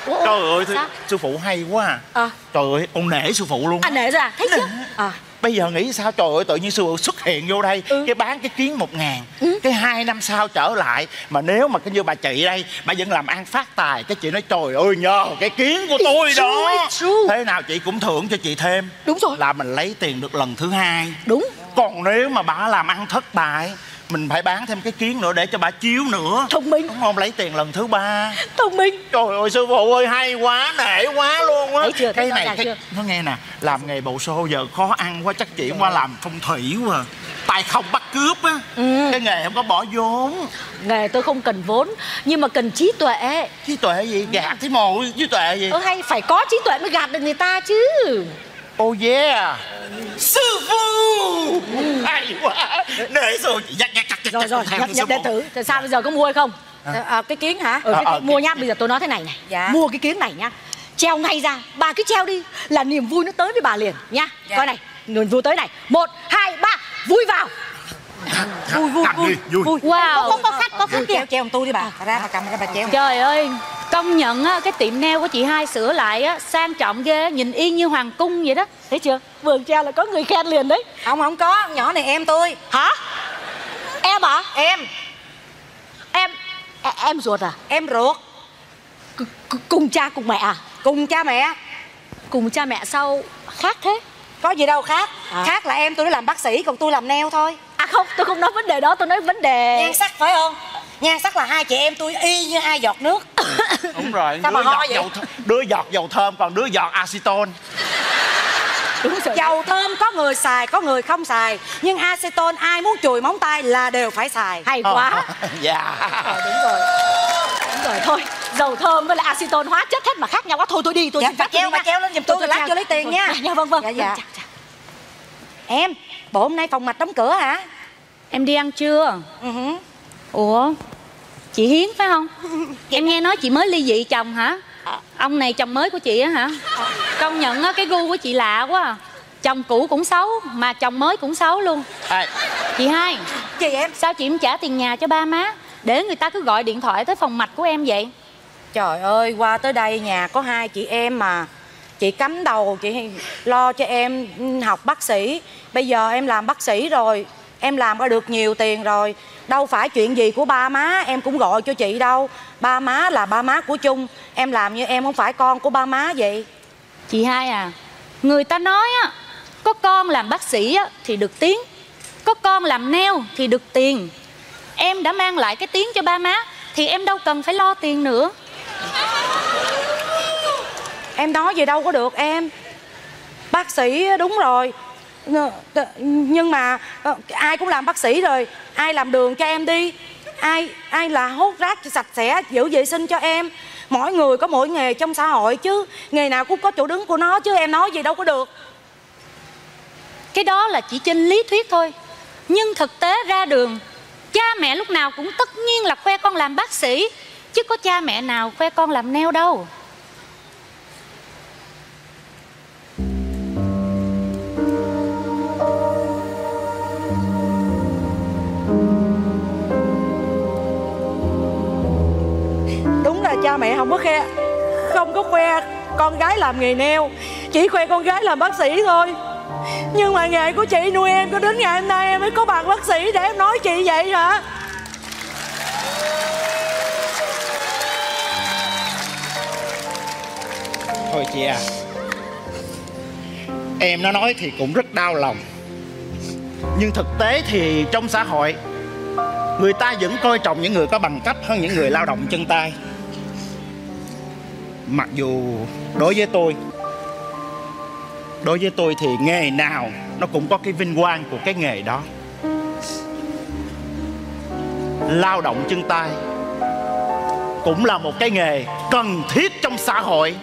Ủa, trời ơi sao? sư phụ hay quá à. à, trời ơi con nể sư phụ luôn. À nể ra thấy chưa à bây giờ nghĩ sao? Trời ơi tự nhiên sư phụ xuất hiện vô đây Ừ. cái bán cái kiến một ngàn. Ừ. cái hai năm sau trở lại mà nếu mà cái như bà chị đây bà vẫn làm ăn phát tài cái chị nói trời ơi nhờ cái kiến của tôi It's đó. true, it's true. thế nào chị cũng thưởng cho chị thêm. Đúng rồi. là mình lấy tiền được lần thứ hai. Đúng. Còn nếu mà bà làm ăn thất bại mình phải bán thêm cái kiến nữa để cho bà chiếu nữa. Thông minh. Đúng không? Lấy tiền lần thứ ba. Thông minh. Trời ơi sư phụ ơi hay quá nể quá luôn á. Chưa, cái này cái, chưa? nó nghe nè làm nghề bầu xô giờ khó ăn quá chắc chuyển qua làm phong thủy quá à. tay không bắt cướp á. Ừ. cái nghề không có bỏ vốn. Nghề tôi không cần vốn nhưng mà cần trí tuệ. Trí tuệ gì? Gạt thế mồ trí tuệ gì? Ơ hay phải có trí tuệ mới gạt được người ta chứ oh yeah. Sư phụ! Hay quá. Nể rồi dắt dắt dắt dắt rồi rồi nhập sư đệ tử. Thì sao bây giờ có mua hay không? À, cái kiến hả? Ừ, cái, Ờ, ờ, mua nhá bây giờ tôi nói thế này này Dạ. mua cái kiếng này nhá treo ngay ra. Bà cứ treo đi. Là niềm vui nó tới với bà liền nhá Dạ. coi này niềm vui tới này. Một hai ba. Vui vào vui vui Cầm vui. đi, vui. vui. Wow. có, có, có khách có khách treo treo tôi đi bà. Ra bà cầm ra bà treo. Trời ơi công nhận á cái tiệm nail của chị hai sửa lại á sang trọng ghê nhìn y như hoàng cung vậy đó. Thấy chưa? Vừa treo là có người khen liền đấy. Không không có. Nhỏ này em tôi. Hả? Em hả? Em. Em em, em ruột à? Em ruột. C- cùng cha cùng mẹ à? Cùng cha mẹ. Cùng cha mẹ sao khác thế? Có gì đâu khác. À. khác là em tôi làm bác sĩ còn tôi làm neo thôi à không tôi không nói vấn đề đó tôi nói vấn đề nhan sắc phải không? Nhan sắc là hai chị em tôi y như hai giọt nước. [coughs] Đúng rồi Sao đứa mà giọt vậy? dầu th- đứa giọt dầu thơm còn đứa giọt acetone. Đúng rồi dầu thơm có người xài có người không xài. Nhưng acetone ai muốn chùi móng tay là đều phải xài. Hay quá. [laughs] Dạ. Ờ, đúng rồi. Đúng rồi thôi dầu thơm với lại acetone hóa chất hết mà khác nhau quá. Thôi tôi đi tôi Dạ, xin phép tôi treo, đi bà treo lên giùm tôi, rồi lát vô lấy tiền Thôi, nha. dạ vâng vâng. Dạ, dạ. Em bộ hôm nay phòng mạch đóng cửa hả em đi ăn chưa? Hử. ủa? Chị hiến phải không? [laughs] Em nghe nói chị mới ly dị chồng hả? Ông này chồng mới của chị á hả? Công nhận á cái gu của chị lạ quá à. chồng cũ cũng xấu mà chồng mới cũng xấu luôn. Ê, chị hai gì em. sao chị không trả tiền nhà cho ba má? Để người ta cứ gọi điện thoại tới phòng mạch của em vậy. Trời ơi, qua tới đây nhà có hai chị em mà. Chị cắm đầu, chị lo cho em học bác sĩ. Bây giờ em làm bác sĩ rồi Em làm ra được nhiều tiền rồi. Đâu phải chuyện gì của ba má em cũng gọi cho chị đâu. Ba má là ba má của chung Em làm như em không phải con của ba má vậy. Chị hai à, người ta nói á, có con làm bác sĩ á, thì được tiếng, có con làm neo thì được tiền. Em đã mang lại cái tiếng cho ba má, thì em đâu cần phải lo tiền nữa. Em nói gì đâu có được em. Bác sĩ đúng rồi nhưng mà ờ, ai cũng làm bác sĩ rồi. Ai làm đường cho em đi. Ai ai là hốt rác cho sạch sẽ Giữ vệ sinh cho em. Mỗi người có mỗi nghề trong xã hội chứ. Nghề nào cũng có chỗ đứng của nó chứ em nói gì đâu có được. Cái đó là chỉ trên lý thuyết thôi. Nhưng thực tế ra đường, cha mẹ lúc nào cũng tất nhiên là khoe con làm bác sĩ, chứ có cha mẹ nào khoe con làm neo đâu. Đúng là cha mẹ không có khe, Không có khoe con gái làm nghề neo Chỉ khoe con gái làm bác sĩ thôi. Nhưng mà nghề của chị nuôi em Có đến ngày hôm nay em mới có bằng bác sĩ Để em nói chị vậy hả? Thôi chị à em nó nói thì cũng rất đau lòng. Nhưng thực tế thì trong xã hội người ta vẫn coi trọng những người có bằng cấp hơn những người lao động chân tay mặc dù đối với tôi, đối với tôi thì nghề nào nó cũng có cái vinh quang của cái nghề đó. Lao động chân tay cũng là một cái nghề cần thiết trong xã hội.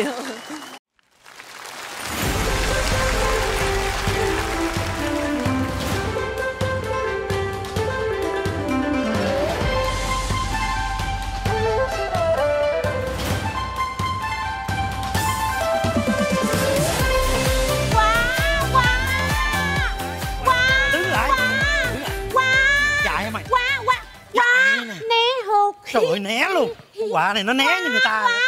Hụt. Trời ơi né luôn. Quạ này nó né như người ta quá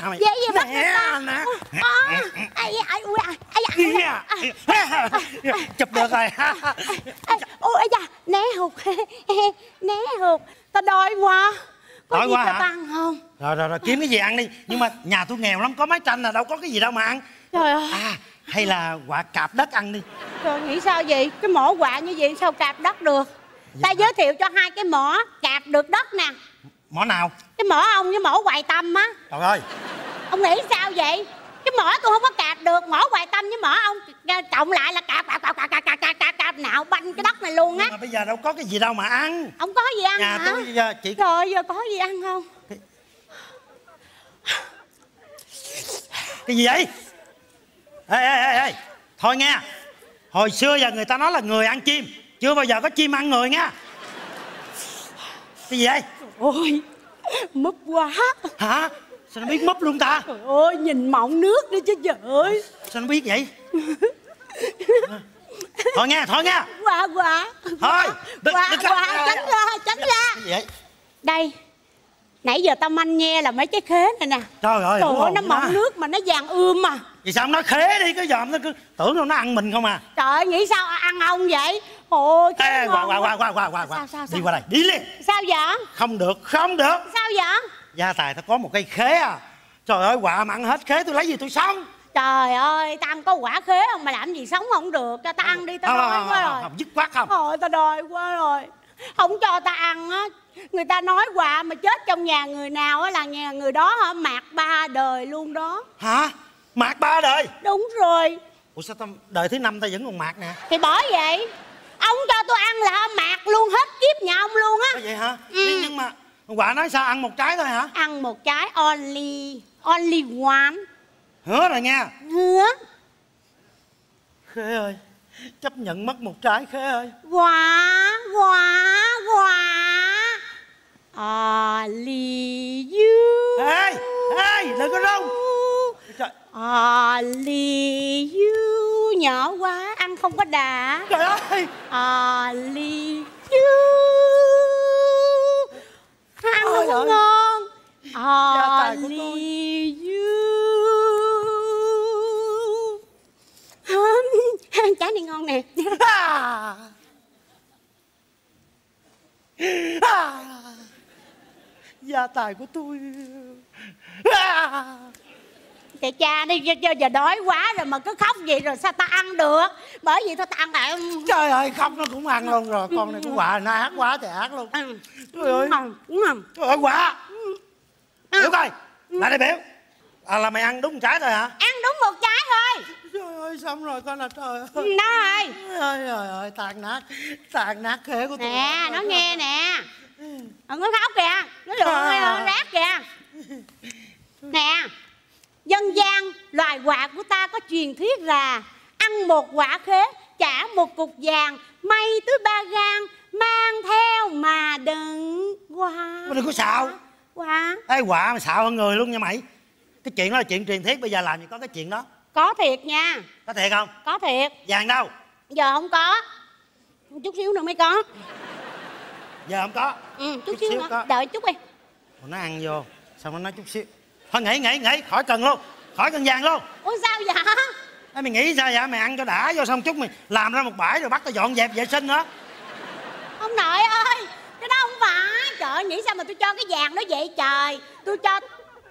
Hả mày? dễ gì nè Ờ, ai ai ui ai ai ai Chụp được rồi. Ôi ai da né hụt. [laughs] Né hụt. Ta đói quá. Có Đói gì quá ta ăn không? Rồi rồi rồi kiếm cái gì ăn đi. Nhưng mà nhà tôi nghèo lắm Có mái tranh là đâu có cái gì đâu mà ăn. Trời ơi. À hay là quạ cạp đất ăn đi. Trời nghĩ sao vậy? Cái mỏ quạ như vậy sao cạp đất được? Ta giới thiệu cho hai cái mỏ cạp được đất nè mỏ nào? Cái mỏ ông với mỏ hoài tâm á. Trời ơi. Ông nghĩ sao vậy? Cái mỏ tôi không có cạp được mỏ hoài tâm với mỏ ông. Cộng lại là cạp cạp cạp cạp cạp cạp cạp, cạp, cạp nạo banh cái đất này luôn á. Mà bây giờ đâu có cái gì đâu mà ăn. Ông có gì ăn nhà hả? tôi giờ chị rồi giờ có gì ăn không? Cái, gì vậy? Ê ê ê ê. Thôi nghe. Hồi xưa giờ người ta nói là người ăn chim. Chưa bao giờ có chim ăn người nghe. Cái gì vậy? Ôi mấp quá. Hả? Sao nó biết múp luôn ta? Trời ơi nhìn mọng nước đi chứ trời ơi. Sao nó biết vậy? [laughs] Thôi nghe thôi nghe. Quá quá. Thôi đừng, quá đừng quá. Tránh ra tránh ra. Cái gì vậy? Đây nãy giờ tao manh nghe là mấy cái khế này nè. Trời ơi trời ơi nó mọng nước mà nó vàng ươm mà. Vì sao ông nói khế đi? Cái dòm nó cứ tưởng đâu nó ăn mình không à. Trời ơi nghĩ sao ăn ông vậy ôi Ê, qua qua quá. qua qua qua qua Sao, sao, đi sao? qua đây. Đi liền sao vậy? Không được không được. Sao vậy? Gia tài tao có một cây khế à. Trời ơi quạ mà ăn hết khế tôi lấy gì tôi sống? Trời ơi tao có quả khế không mà làm gì sống không được. Cho tao ăn đi tao không, đói không, quá không, rồi. không, dứt khoát không. Thôi tao đói quá rồi. Không cho tao ăn á. Người ta nói quà mà chết trong nhà người nào á là nhà người đó hả? Mạt ba đời luôn đó. Hả? Mạt ba đời? Đúng rồi. Ủa sao tao đời thứ năm tao vẫn còn mạt nè? Thì bởi vậy Ông cho tôi ăn là mạt luôn hết kiếp nhà ông luôn á. Vậy hả? Ừ. nhưng, mà quạ nói sao ăn một trái thôi hả? Ăn một trái only Only one. Hứa rồi nha. Hứa. Khế ơi chấp nhận mất một trái khế ơi. Quả Quả Quả Only you. Ê ê đừng có rung trời, Only you nhỏ quá ăn không có đà trời ơi Only you ăn Ôi không ngon tôi. Only you trái này ngon nè à. À. gia tài của tôi à. Kệ cha đi giờ, đói quá rồi mà cứ khóc vậy rồi sao ta ăn được? Bởi vì thôi ta ăn lại trời ơi khóc nó cũng ăn luôn rồi con này cũng quạ nó ác quá thì ác luôn. Ừ. trời ơi. Đúng không trời ơi quạ Ừ. biểu coi. Lại đây biểu. À, là mày ăn đúng một trái thôi hả? Ăn đúng một trái thôi. Trời ơi xong rồi con là trời ơi. Đó ơi. Trời ơi tàn nát tàn nát khế của tôi nè nó nghe nè. Đừng có khóc kìa. Nó lượn À. rác kìa. Nè dân gian loài quạ của ta có truyền thuyết là ăn một quả khế trả một cục vàng may tới ba gan mang theo mà đừng qua. Mày đừng có xạo. Qua. Ê quạ mà xạo hơn người luôn nha mày. Cái chuyện đó là chuyện truyền thuyết Bây giờ làm gì có cái chuyện đó. Có thiệt nha. Có thiệt không? Có thiệt. Vàng đâu? Giờ không có. Chút xíu nữa mới có. Giờ không có. Ừ, chút, Chút xíu xíu nữa. có. đợi chút đi. Nó ăn vô Xong nó nói chút xíu Thôi nghỉ nghỉ nghỉ. Khỏi cần luôn. Khỏi cần vàng luôn. Ủa sao vậy? Ê, Mày nghĩ sao vậy? Mày ăn cho đã vô xong chút mày làm ra một bãi Rồi bắt tao dọn dẹp vệ sinh nữa. Ông nội ơi cái đó không phải. Trời ơi nghĩ sao mà tôi cho cái vàng đó vậy trời? Tôi cho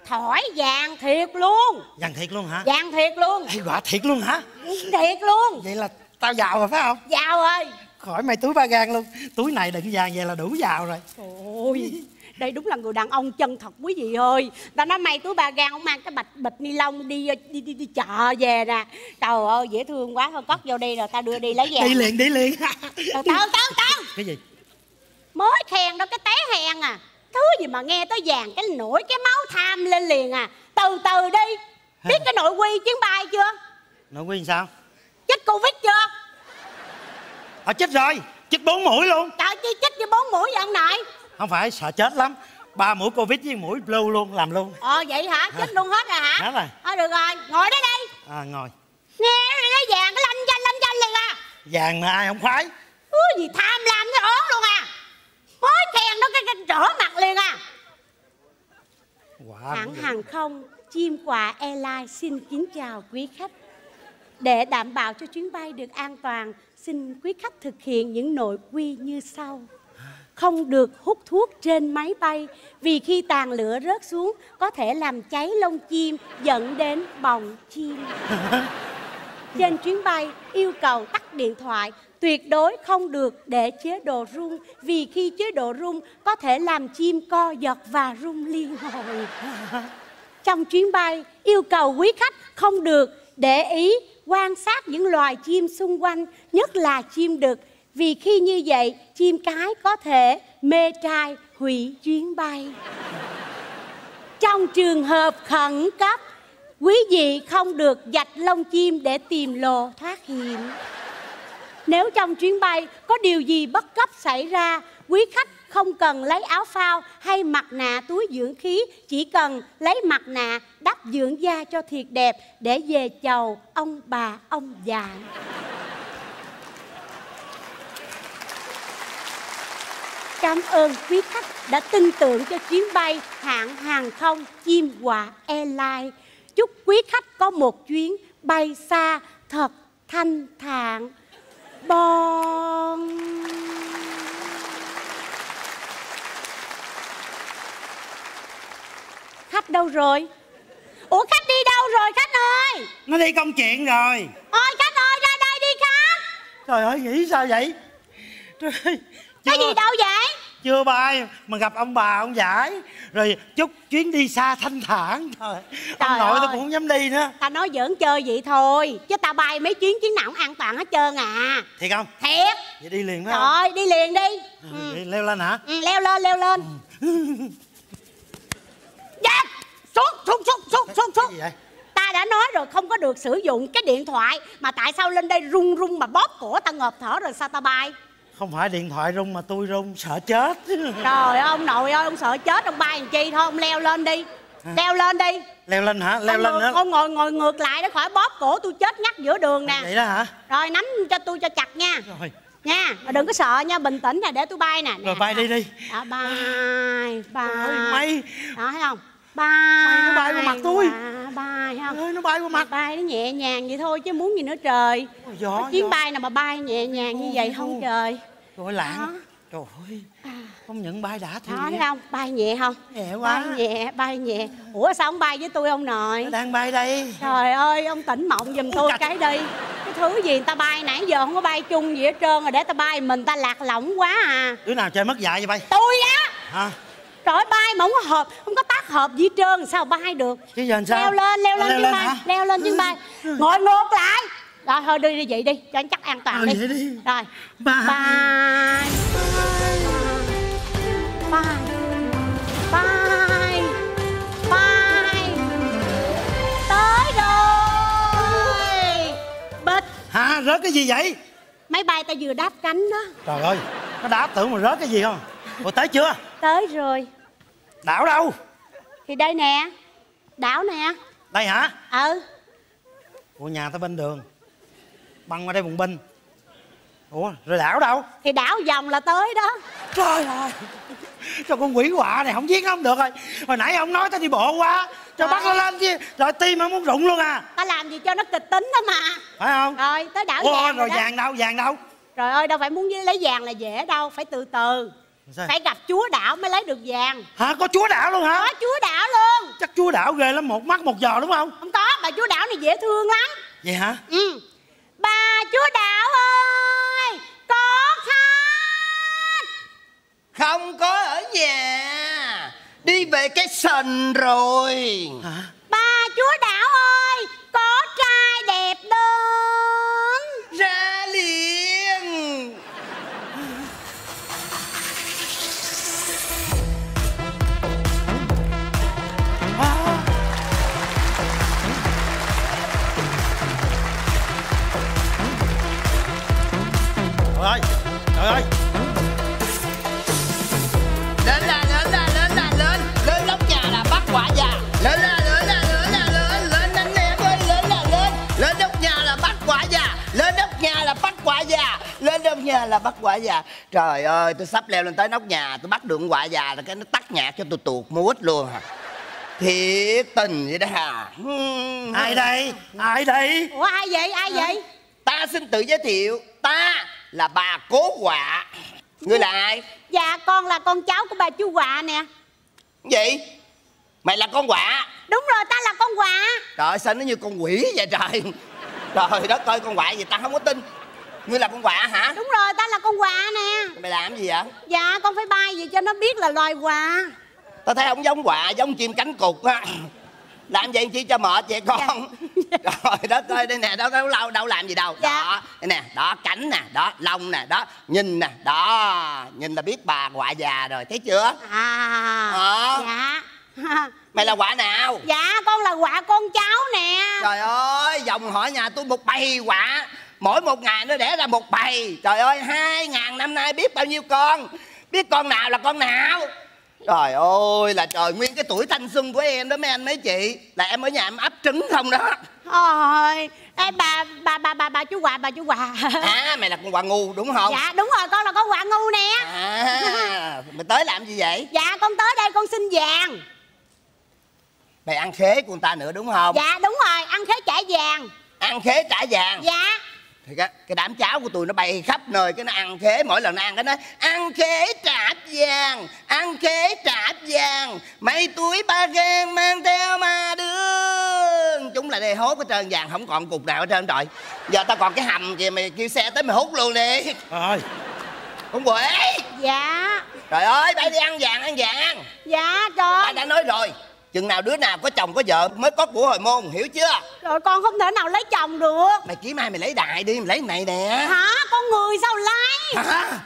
thỏi vàng thiệt luôn. Vàng thiệt luôn hả? Vàng thiệt luôn. Ê quạ thiệt luôn hả? Thiệt luôn. Vậy là tao giàu rồi phải không? Giàu ơi Khỏi mày túi ba gan luôn. Túi này đựng vàng vậy là đủ giàu rồi. Ôi đây đúng là người đàn ông chân thật quý vị ơi. Ta nói may túi ba gan ông mang cái bịch bịch ni lông đi đi đi đi chợ về nè. Trời ơi dễ thương quá thôi cất vô đi rồi ta đưa đi lấy vàng Đi liền đi liền. Từ từ từ Cái gì? Mới khen đó cái té hèn à. Thứ gì mà nghe tới vàng cái nổi cái máu tham lên liền à. Từ từ đi. Biết cái nội quy chuyến bay chưa? Nội quy sao? Chích covid chưa? Ờ chết rồi. Chích bốn mũi luôn. Trời chi chích cho bốn mũi vậy ông nội Không phải sợ chết lắm. Ba mũi Covid với mũi blue luôn làm luôn. Ờ vậy hả? Chích luôn hết rồi hả? Hết rồi. ờ được rồi ngồi đây đi. À ngồi. Nghe nó lấy vàng cái lanh chanh lanh chanh liền à. Vàng mà ai không khoái. Ui gì tham lam cái ớn luôn à. Mới khen nó cái, cái trở mặt liền à. Hãng hàng không chim quạ airline xin kính chào quý khách. Để đảm bảo cho chuyến bay được an toàn xin quý khách thực hiện những nội quy như sau không được hút thuốc trên máy bay vì khi tàn lửa rớt xuống có thể làm cháy lông chim dẫn đến bọng chim [laughs] trên chuyến bay yêu cầu tắt điện thoại tuyệt đối không được để chế độ rung vì khi chế độ rung có thể làm chim co giật và rung liên hồi [laughs] trong chuyến bay yêu cầu quý khách không được để ý quan sát những loài chim xung quanh, nhất là chim đực. Vì khi như vậy, chim cái có thể mê trai hủy chuyến bay. Trong trường hợp khẩn cấp, quý vị không được dạch lông chim để tìm lồ thoát hiểm. Nếu trong chuyến bay có điều gì bất cấp xảy ra, quý khách không cần lấy áo phao hay mặt nạ túi dưỡng khí, chỉ cần lấy mặt nạ đắp dưỡng da cho thiệt đẹp để về chầu ông bà ông già. Cảm ơn quý khách đã tin tưởng cho chuyến bay hãng hàng không Chim Hòa Airlines. Chúc quý khách có một chuyến bay xa thật thanh thản. Bon. Khách đâu rồi? Ủa khách đi đâu rồi khách ơi? nó đi công chuyện rồi Ôi khách ơi ra đây đi khách. trời ơi nghĩ sao vậy trời ơi, Cái gì đâu vậy? chưa bay mà gặp ông bà ông giải. Rồi chúc chuyến đi xa thanh thản. Trời Trời ông nội tôi ơi. cũng không dám đi nữa. Ta nói giỡn chơi vậy thôi Chứ ta bay mấy chuyến chuyến nào cũng an toàn hết trơn à. Thiệt không? Thiệt. Vậy đi liền không Rồi đi liền đi. Ừ. Vậy leo lên hả? Ừ, Leo lên leo lên. [laughs] Dạ Xuống xuống xuống xuống xuống xuống. Ta đã nói rồi không có được sử dụng cái điện thoại Mà tại sao lên đây run run mà bóp cổ ta ngợp thở rồi sao ta bay không phải điện thoại rung mà tôi rung sợ chết. [laughs] Trời ơi ông nội ơi ông sợ chết ông bay làm chi thôi ông leo lên đi. Leo lên đi. Leo lên hả? Leo lên nữa. Ông ngồi ngồi ngược lại để khỏi bóp cổ tôi chết ngắt giữa đường nè. Vậy đó hả? Rồi nắm cho tôi cho chặt nha. Rồi. Nha mà đừng có sợ nha bình tĩnh nè để tôi bay nè. Nè. rồi bay đi đi. Đó, bay bay Đó thấy không Bay nó bay vào mặt tôi. Bay, không ơi nó bay qua mặt. Bay nó nhẹ nhàng vậy thôi chứ muốn gì nữa trời. Ôi, gió, chuyến gió. bay nào mà bay nhẹ nhàng như vậy không trời. Rồi lạng. Trời ơi không nhận bay đã thì Đó thấy không? Bay nhẹ không? Nhẹ quá. Bay nhẹ bay nhẹ. Ủa sao không bay với tôi ông nội? Đang bay đây. Trời ơi ông tỉnh mộng giùm tôi cái đi. Cái thứ gì người ta bay nãy giờ không có bay chung gì hết trơn rồi để ta bay mình ta lạc lõng quá à. Đứa nào chơi mất dạy vậy bay? Tôi á. Hả Trời ơi, bay mà không có hợp Không có tác hợp gì trơn. Sao bay được? Chứ giờ làm sao? Leo lên leo lên chuyến bay hả? Leo lên chuyến bay. Ngồi ngược lại. Rồi thôi đi đi vậy đi Cho anh chắc an toàn Ừ, đi. đi. Rồi. Bye. Bye. Bye. Bye. Bye Tới rồi. Bịch. Hả rớt cái gì vậy? Máy bay ta vừa đáp cánh đó. Trời ơi nó đáp tưởng mà rớt cái gì không? Rồi tới chưa? Tới rồi đảo đâu? Thì đây nè. Đảo nè. Đây hả? Ừ. Ủa nhà tao bên đường. Băng qua đây bùng binh. Ủa rồi đảo đâu? Thì đảo vòng là tới đó. Trời ơi. Cho con quỷ quạ này không giết không được rồi. Hồi nãy ông nói tao đi bộ qua cho bắt nó lên chứ. Rồi tim nó muốn rụng luôn à. Ta làm gì cho nó kịch tính đó mà. Phải không? Rồi tới đảo Ủa, vàng rồi đó. vàng đâu? Vàng đâu? Trời ơi đâu phải muốn lấy vàng là dễ đâu. Phải từ từ Sao? Phải gặp chúa đảo mới lấy được vàng. Hả? Có chúa đảo luôn hả? Có chúa đảo luôn. Chắc chúa đảo ghê lắm một mắt một giò đúng không? Không có bà chúa đảo này dễ thương lắm. Vậy hả? Ừ. Bà chúa đảo ơi Có khách Không có ở nhà. Đi về cái sân rồi. Hả? Bà chúa đảo ơi Có trai đẹp đến. Ra trời ơi. Lên là lên là lên là lên. Lên nóc nhà là bắt quả già. Lên là lên là lên là lên. Lên anh em ơi lên là lên. Lên nóc nhà là bắt quả già. Lên nóc nhà là bắt quả già. Lên nóc nhà là bắt quả già. Trời ơi tôi sắp leo lên tới nóc nhà Tôi bắt được quả già là cái nó tắt nhạc cho tôi tuột mút luôn. Hả Thiệt tình vậy đó hả ai đây? Ai đây? Ủa ai vậy? Ai vậy? Ta xin tự giới thiệu. Ta là bà cố quạ Ngươi là ai? Dạ con là con cháu của bà chú Quạ nè. Gì? Mày là con quạ. Đúng rồi ta là con Quạ. Trời ơi sao nó như con quỷ vậy trời? Trời đất ơi con quạ gì ta không có tin. Ngươi là con quạ hả? Đúng rồi ta là con Quạ nè. Mày làm gì vậy? Dạ con phải bay gì cho nó biết là loài quạ. Tao thấy không giống quạ giống chim cánh cụt á làm vậy chi cho mệt vậy con? [laughs] Rồi đất ơi đây nè đâu đâu đâu đâu làm gì đâu. Dạ. đó đây nè đó cảnh nè đó lông nè đó nhìn nè đó nhìn là biết bà quả già rồi thấy chưa? À Ờ. dạ. [laughs] Mày là quả nào? Dạ con là quả con cháu nè. Trời ơi dòng họ nhà tôi một bầy quả. Mỗi một ngày nó đẻ ra một bầy. Trời ơi hai ngàn năm nay biết bao nhiêu con? Biết con nào là con nào trời ơi là trời nguyên cái tuổi thanh xuân của em đó mấy anh mấy chị là em ở nhà em ấp trứng không đó Ôi, Ê, bà bà bà bà bà chú Hòa bà chú Hòa. à mày là con quà ngu đúng không Dạ đúng rồi con là con Hòa ngu nè. à mày tới làm gì vậy Dạ con tới đây con xin vàng. mày ăn khế của người ta nữa đúng không Dạ đúng rồi, ăn khế trả vàng. ăn khế trả vàng Dạ. Thì cái, cái đám cháu của tôi nó bay khắp nơi cái nó ăn khế mỗi lần nó ăn cái nó ăn khế trả vàng ăn khế trả vàng mấy túi ba gan mang theo mà đường chúng là đây hốt cái trơn vàng không còn cục nào hết trơn rồi. Giờ tao còn cái hầm kìa mày kêu xe tới mày hút luôn đi. Rồi. Con quỷ Dạ. trời ơi bay đi ăn vàng ăn vàng Dạ ta trời. đã nói rồi chừng nào đứa nào có chồng có vợ mới có của hồi môn hiểu chưa? Rồi con không thể nào lấy chồng được. mày kiếm ai mày lấy đại đi mày lấy này nè. Hả? Con người sao lấy? hả?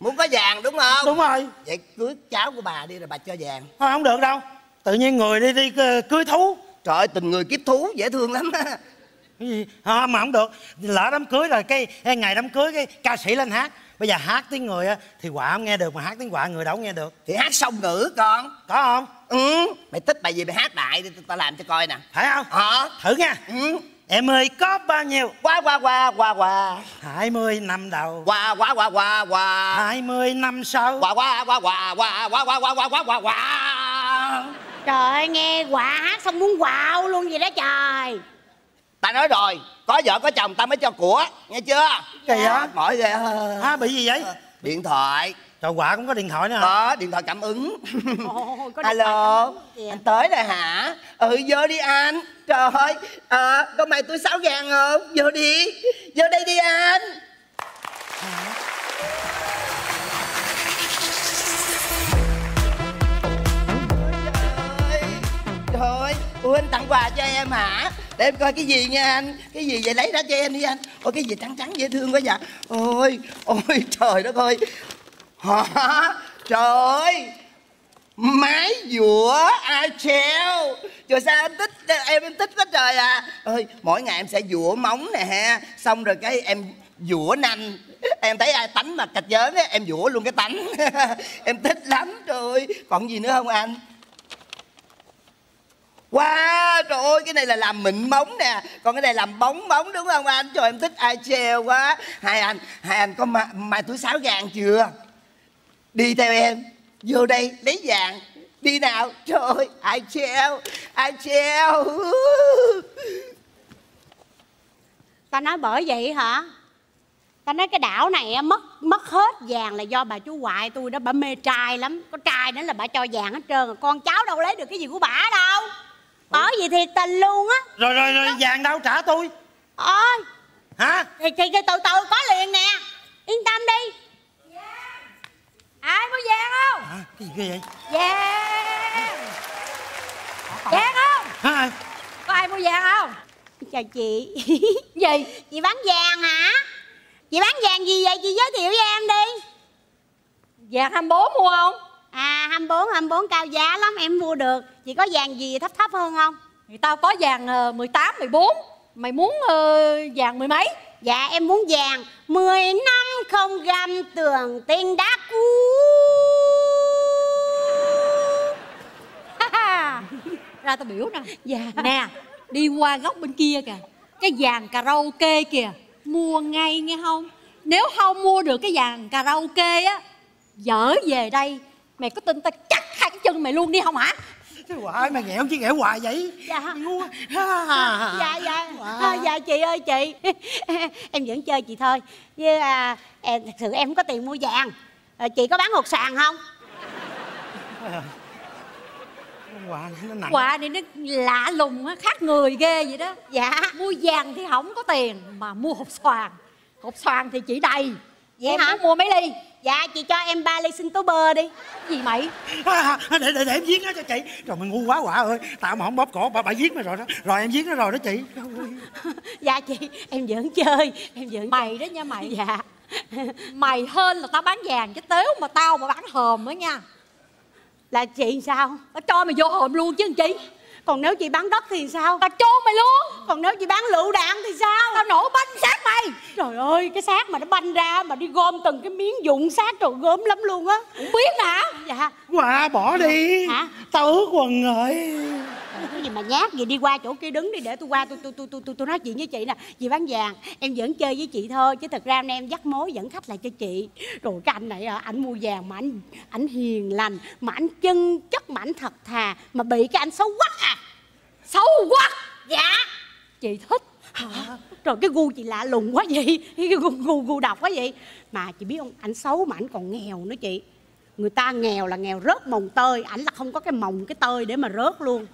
Muốn có vàng đúng không? Đúng rồi. Vậy cưới cháu của bà đi rồi bà cho vàng. Thôi không được đâu. Tự nhiên người đi đi ờ, cưới thú. Trời ơi tình người kiếp thú dễ thương lắm á. Cái gì? À, mà không được. Lỡ đám cưới rồi cái cái ngày đám cưới cái ca sĩ lên hát bây giờ hát tiếng người á thì quả không nghe được mà hát tiếng quả người đâu nghe được thì hát song ngữ con có không ừ mày thích bài gì mày hát đại đi tao làm cho coi nè phải không hả thử nha ừ em ơi có bao nhiêu qua qua qua qua qua hai mươi năm đầu qua qua qua qua qua hai mươi năm sau qua qua qua qua qua qua qua qua qua qua qua qua Trời ơi, nghe quả hát xong muốn quạo luôn vậy đó trời. Ta nói rồi có vợ có chồng ta mới cho của nghe chưa? Kỳ vậy? mỏi ghê. À, bị gì vậy? Điện thoại. Trời quả cũng có điện thoại nữa hả? Có điện thoại cảm ứng. Ôi, có điện alo thoại cảm anh tới rồi hả? Ừ vô đi anh. Trời ơi à, có mày túi sáu vàng không? Vô đi vô đây đi anh. Trời ơi, Trời ơi, ủa anh tặng quà cho em hả? Để em coi cái gì nha anh. Cái gì vậy? Lấy ra cho em đi anh. Ôi cái gì trắng trắng dễ thương quá vậy. Ôi, ôi trời đất ơi. Hả? Trời ơi. Mái dũa ai treo Trời sao em thích Em em thích quá trời à. Ơi Mỗi ngày em sẽ dũa móng nè ha. Xong rồi cái em dũa nanh Em thấy ai tánh mà cạch giỡn á Em dũa luôn cái tánh. [laughs] Em thích lắm trời ơi. Còn gì nữa không anh? Wow, trời ơi, cái này là làm mịn móng nè. Còn cái này làm bóng bóng đúng không anh? Trời em thích ai treo quá. Hai anh, hai anh có mai, mai túi sáu vàng chưa? Đi theo em. Vô đây lấy vàng. Đi nào. Trời ơi ai treo Ai treo Ta nói bởi vậy hả? Ta nói cái đảo này mất mất hết vàng là do bà chú ngoại tôi đó bà mê trai lắm. Có trai nữa là bà cho vàng hết trơn. Con cháu đâu lấy được cái gì của bà đâu? Bởi vì thiệt tình luôn á? Rồi rồi rồi vàng đâu trả tôi? Ôi! Hả? Thì, thì, thì từ từ có liền nè. Yên tâm đi. Ai mua vàng không? À, cái gì vậy? Vàng. Vàng không? Hả? Có ai mua vàng không? Chào chị. [laughs] Gì? Chị bán vàng hả? Chị bán vàng gì vậy? Chị giới thiệu với em đi. Vàng 24 mua không À 24, 24 cao giá lắm em mua được. Chị có vàng gì thấp thấp hơn không? thì tao có vàng ờ, 18 14 mày muốn ờ, vàng mười mấy? Dạ em muốn vàng. 10 năm không găm tường tiền đá cú ra tao biểu nè. Dạ. Nè đi qua góc bên kia kìa. Cái vàng karaoke kìa. Mua ngay nghe không? Nếu không mua được cái vàng karaoke á dở về đây mày có tin tao chặt hai cái chân mày luôn đi không hả? Cái quả mày nghèo chứ nghèo hoài vậy? Dạ. Ngu. À. [laughs] Dạ dạ. À, Dạ chị ơi chị. [laughs] Em vẫn chơi chị thôi. Với à, em, thật sự em không có tiền mua vàng. À, Chị có bán hột sàn không? quả nó nặng quà này nó lạ lùng á khác người ghê vậy đó. Dạ. Mua vàng thì không có tiền mà mua hộp xoàn. Hộp xoàn thì chỉ đầy vậy em hả? muốn mua mấy ly? Dạ chị cho em ba ly sinh tố bơ đi. Gì mày? À, để, để để em giết nó cho chị. Rồi mày ngu quá quả ơi. Tao mà không bóp cổ bà bà giết mày rồi đó. Rồi em giết nó rồi đó chị. [laughs] Dạ chị em giỡn chơi. Em giỡn mày đó nha mày. Dạ. Mày hên là tao bán vàng chứ tếu mà tao mà bán hòm đó nha. Là chị sao? Tao cho mày vô hòm luôn chứ chi còn nếu chị bán đất thì sao? Tao cho mày luôn. Còn nếu chị bán lựu đạn thì sao? Tao nổ banh xác mày. Trời ơi cái xác mà nó banh ra mà đi gom từng cái miếng dụng xác rồi gớm lắm luôn á. Cũng biết hả? Dạ. Quả bỏ đi. Hả? tao ướt quần rồi cái gì mà nhát gì đi qua chỗ kia đứng đi để tôi qua tôi tôi tôi tôi tôi, tôi nói chuyện với chị nè. Chị bán vàng em vẫn chơi với chị thôi chứ thật ra hôm nay em dắt mối dẫn khách lại cho chị. Rồi cái anh này à, ảnh mua vàng mà ảnh ảnh hiền lành mà ảnh chân chất mà ảnh thật thà mà bị cái anh xấu quá à. Xấu quá! Dạ. Chị thích. Rồi cái gu chị lạ lùng quá vậy. [laughs] Cái gu, gu, gu độc quá vậy. Mà chị biết không ảnh xấu mà ảnh còn nghèo nữa chị người ta nghèo là nghèo rớt mồng tơi ảnh là không có cái mồng cái tơi để mà rớt luôn.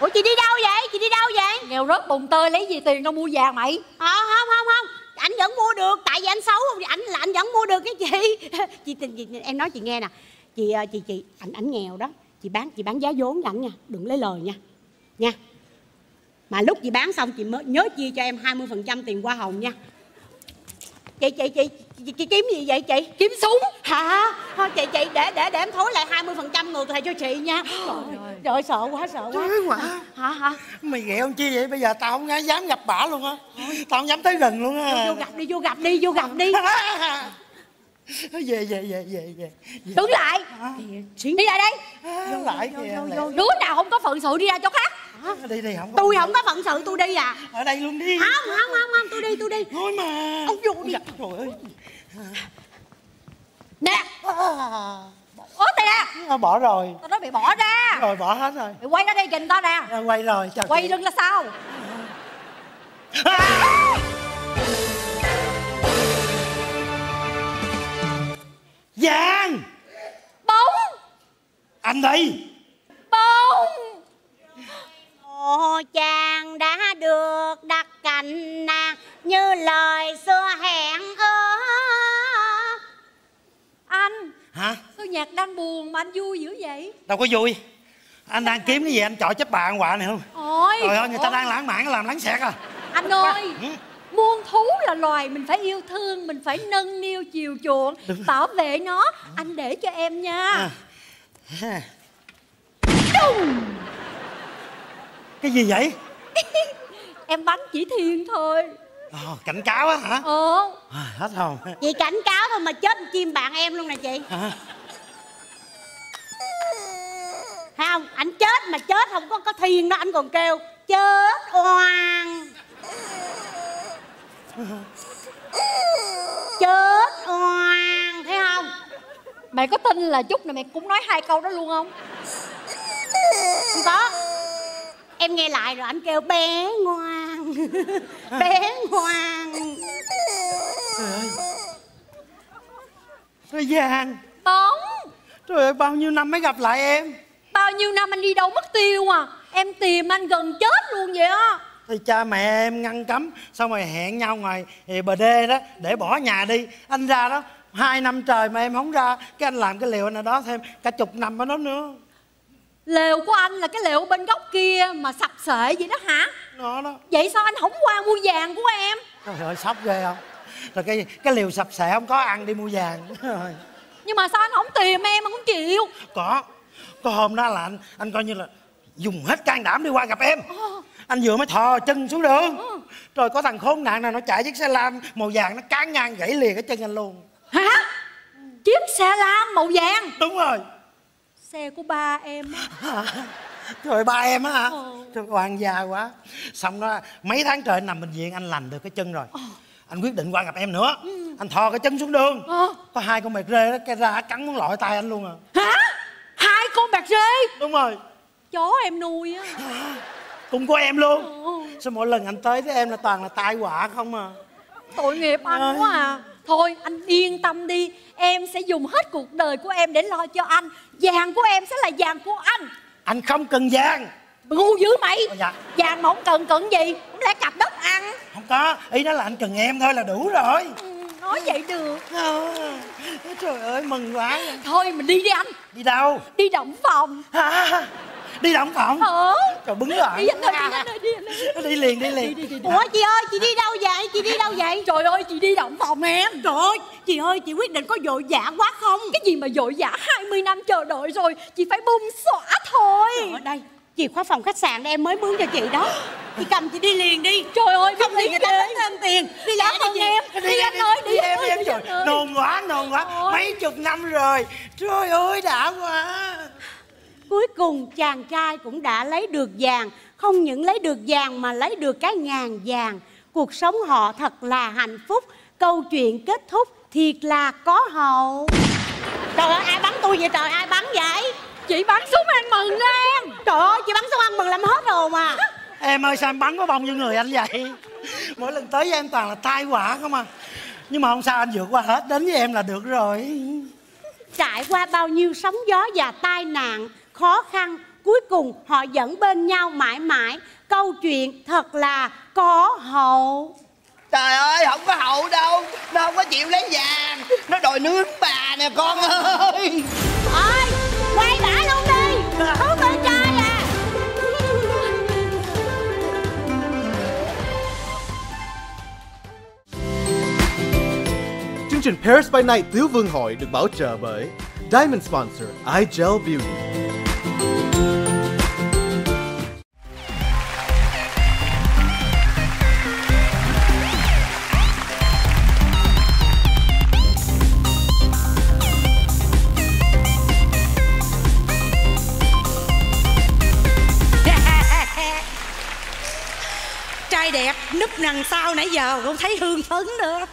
Ủa chị đi đâu vậy? Chị đi đâu vậy? Nghèo rớt bùng tơi lấy gì tiền đâu mua vàng mày. Ờ không không không. Ảnh vẫn mua được tại vì anh xấu. Thì ảnh là anh vẫn mua được cái chị. [laughs] Chị, chị em nói chị nghe nè. Chị ờ, chị chị ảnh ảnh nghèo đó. Chị bán chị bán giá vốn cho ảnh nha. Đừng lấy lời nha. Nha. Mà lúc chị bán xong chị mới nhớ chia cho em 20% tiền hoa hồng nha chị chị chị chị, chị kiếm gì vậy chị? Kiếm súng. Hả? Thôi chị chị để để để em thối lại 20% ngược lại cho chị nha. Trời ơi. Trời ơi, sợ quá sợ quá. Trời hả hả? mày ghẹo làm chi vậy? Bây giờ tao không dám gặp bả luôn á. Tao không dám tới gần luôn á. Vô gặp đi vô gặp đi vô gặp đi. [laughs] Về về về về về. Đứng lại. Đi lại đây. À, lại kìa lại. đứa nào không có phận sự đi ra chỗ khác đi đi không có tôi không có phận sự tôi đi à. Ở đây luôn đi. Không không không không tôi đi tôi đi. Thôi mà. Ông vô đi. Trời ơi. Nè. Nè. À, bỏ rồi. Tao nói bị bỏ ra. Rồi bỏ hết rồi. Mày quay ra đây kình tao nè. À, quay rồi chào quay lưng là sao? À! Giang. Bóng Anh đây bóng Ô chàng đã được đặt cạnh nàng như lời xưa hẹn ước. Anh Hả? sao nhạc đang buồn mà anh vui dữ vậy? Đâu có vui. Anh đang kiếm cái gì anh chọi chết bà ăn quà này không? Ôi Trời ơi người ta đang lãng mạn làm lãng xẹt à. Anh ơi Ừ. muôn thú là loài mình phải yêu thương mình phải nâng niu chiều chuộng bảo vệ nó. Anh để cho em nha. À. Cái gì vậy? [laughs] Em bắn chỉ thiên thôi. Ồ, Cảnh cáo á hả? Ờ à, Hết hồn Chị cảnh cáo thôi mà chết chim bạn em luôn nè chị. Hả? Thấy không? Ảnh chết mà chết không có có thiên đó anh còn kêu chết oan. Chết oan thấy không? Mày có tin là chút này mày cũng nói hai câu đó luôn không? Không có em nghe lại rồi anh kêu bé ngoan. [laughs] Bé ngoan. Trời ơi. Trời Giang bóng. Trời ơi bao nhiêu năm mới gặp lại em? Bao nhiêu năm anh đi đâu mất tiêu à? Em tìm anh gần chết luôn vậy á. Thì cha mẹ em ngăn cấm Xong rồi hẹn nhau ngoài bờ đê đó Để bỏ nhà đi. Anh ra đó Hai năm trời mà em không ra Cái anh làm cái liều anh ở đó thêm Cả chục năm ở đó nữa lều của anh là cái lều bên góc kia mà sập sệ vậy đó hả? Nó đó vậy sao anh không qua mua vàng của em? Trời ơi sốc ghê không? Rồi cái cái liều sập sệ không có ăn đi mua vàng. [laughs] Nhưng mà sao anh không tìm em mà cũng chịu? Có Có hôm đó là anh Anh coi như là Dùng hết can đảm đi qua gặp em. Anh vừa mới thò chân xuống đường. Rồi có thằng khốn nạn nào nó chạy chiếc xe lam Màu vàng nó cán ngang gãy liền cái chân anh luôn. Hả? Chiếc xe lam màu vàng. Đúng rồi xe của ba em á. [laughs] Trời ba em á hả? Ờ. Trời oan gia quá. Xong đó mấy tháng trời anh nằm bệnh viện anh lành được cái chân rồi. Anh quyết định qua gặp em nữa. Anh thò cái chân xuống đường. Ờ. Có hai con mệt rê đó cái ra cắn muốn lọi tay anh luôn à. Hả? Hai con bạc rê? Đúng rồi. Chó em nuôi á. [laughs] Cũng có em luôn. Ờ. Sao mỗi lần anh tới với em là toàn là tai họa không à. Tội nghiệp anh Ơi. quá à thôi anh yên tâm đi. Em sẽ dùng hết cuộc đời của em để lo cho anh. Vàng của em sẽ là vàng của anh. Anh không cần vàng. Ngu dữ mày. Ôi dạ. vàng mà không cần cần gì không lẽ cặp đất ăn? Không có Ý đó là anh cần em thôi là đủ rồi. Ừ, nói vậy được. À, trời ơi mừng quá. Thôi mình đi đi anh. Đi đâu? Đi động phòng. Hả đi động phòng. Trời bứng rồi đi anh ơi đi anh ơi đi anh ơi đi liền đi liền. Đi, đi, đi. ủa chị ơi chị đi đâu vậy? Chị đi đâu vậy? Trời ơi chị đi động phòng em. Trời ơi chị ơi chị quyết định có vội vã quá không? Cái gì mà vội vã 20 năm chờ đợi rồi chị phải bung xõa thôi. Ở đây chìa khóa phòng khách sạn đây em mới mướn cho chị đó. Chị cầm chị đi liền đi. Trời ơi không thì biết người ta tính thêm tiền. Đi lẹ ơn đi em chị. đi, anh ơi đi, em anh em ơi, rồi. anh ơi. nôn quá nôn quá. Mấy chục năm rồi. Trời ơi đã quá cuối cùng chàng trai cũng đã lấy được vàng. Không những lấy được vàng mà lấy được cái ngàn vàng. Cuộc sống họ thật là hạnh phúc. Câu chuyện kết thúc thiệt là có hậu. Trời ơi ai bắn tôi vậy trời? Ai bắn vậy? Chị bắn súng ăn mừng đó em. Trời ơi chị bắn xuống ăn mừng làm hết rồi mà. [laughs] Em ơi sao em bắn có bông như người anh vậy? Mỗi lần tới với em toàn là tai họa không à. Nhưng mà không sao anh vượt qua hết. Đến với em là được rồi. Trải qua bao nhiêu sóng gió và tai nạn khó khăn cuối cùng họ vẫn bên nhau mãi mãi. Câu chuyện thật là có hậu. Trời ơi không có hậu đâu. Nó không có chịu lấy vàng. Nó đòi nướng bà nè con ơi. Ơi quay bả luôn đi. Không con trai à. Chương trình Paris by Night Tiếu Vương Hội được bảo trợ bởi Diamond Sponsor iGel Beauty. Núp đằng sau nãy giờ không thấy hương phấn nữa.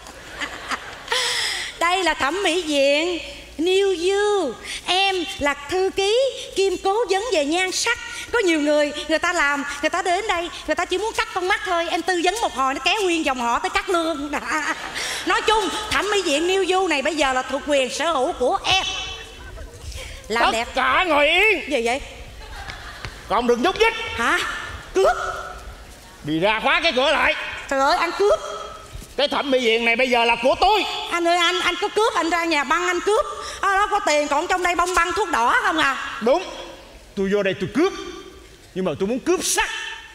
Đây là thẩm mỹ viện New You Em là thư ký Kim cố vấn về nhan sắc. Có nhiều người Người ta làm Người ta đến đây Người ta chỉ muốn cắt con mắt thôi. Em tư vấn một hồi Nó kéo nguyên dòng họ tới cắt lương Nói chung Thẩm mỹ viện New You này Bây giờ là thuộc quyền sở hữu của em. Làm tất đẹp. cả ngồi yên. Gì vậy? Còn đừng nhúc nhích. Hả? Cướp đi ra khóa cái cửa lại. Trời ơi anh cướp. Cái thẩm mỹ viện này bây giờ là của tôi. Anh ơi anh Anh có cướp Anh ra nhà băng anh cướp. Ở đó có tiền Còn trong đây bông băng thuốc đỏ không à? Đúng. Tôi vô đây tôi cướp. Nhưng mà tôi muốn cướp sắc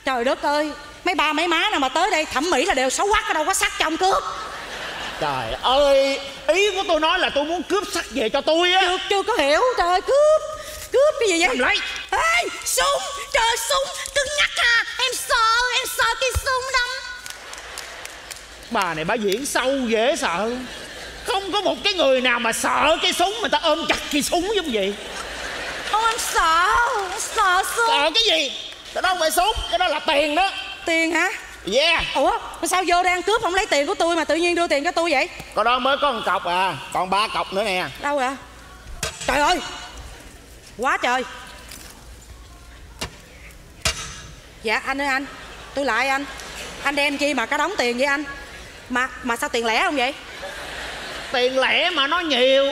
Trời đất ơi Mấy ba mấy má nào mà tới đây thẩm mỹ là đều xấu quắc ở đâu có sắc trong cướp. Trời ơi ý của tôi nói là tôi muốn cướp sắc về cho tôi á. Chưa, chưa có hiểu Trời ơi cướp Cướp cái gì vậy? Cầm lấy. Ê súng. Trời súng. Cứng nhắc à. Em sợ Em sợ cái súng lắm bà này bà diễn sâu dễ sợ. Không có một cái người nào mà sợ cái súng mà ta ôm chặt cái súng giống vậy. Không em sợ. Em sợ súng. Sợ cái gì? Cái đó không phải súng cái đó là tiền đó. Tiền hả? Yeah. Ủa mà sao vô đây ăn cướp không lấy tiền của tôi mà tự nhiên đưa tiền cho tôi vậy? Có đó mới có một cọc à. Còn ba cọc nữa nè. Đâu rồi Trời ơi Quá trời. Dạ anh ơi anh. Tôi lại anh. Anh đem chi mà có đóng tiền vậy anh? Mà mà sao tiền lẻ không vậy? Tiền lẻ mà nó nhiều.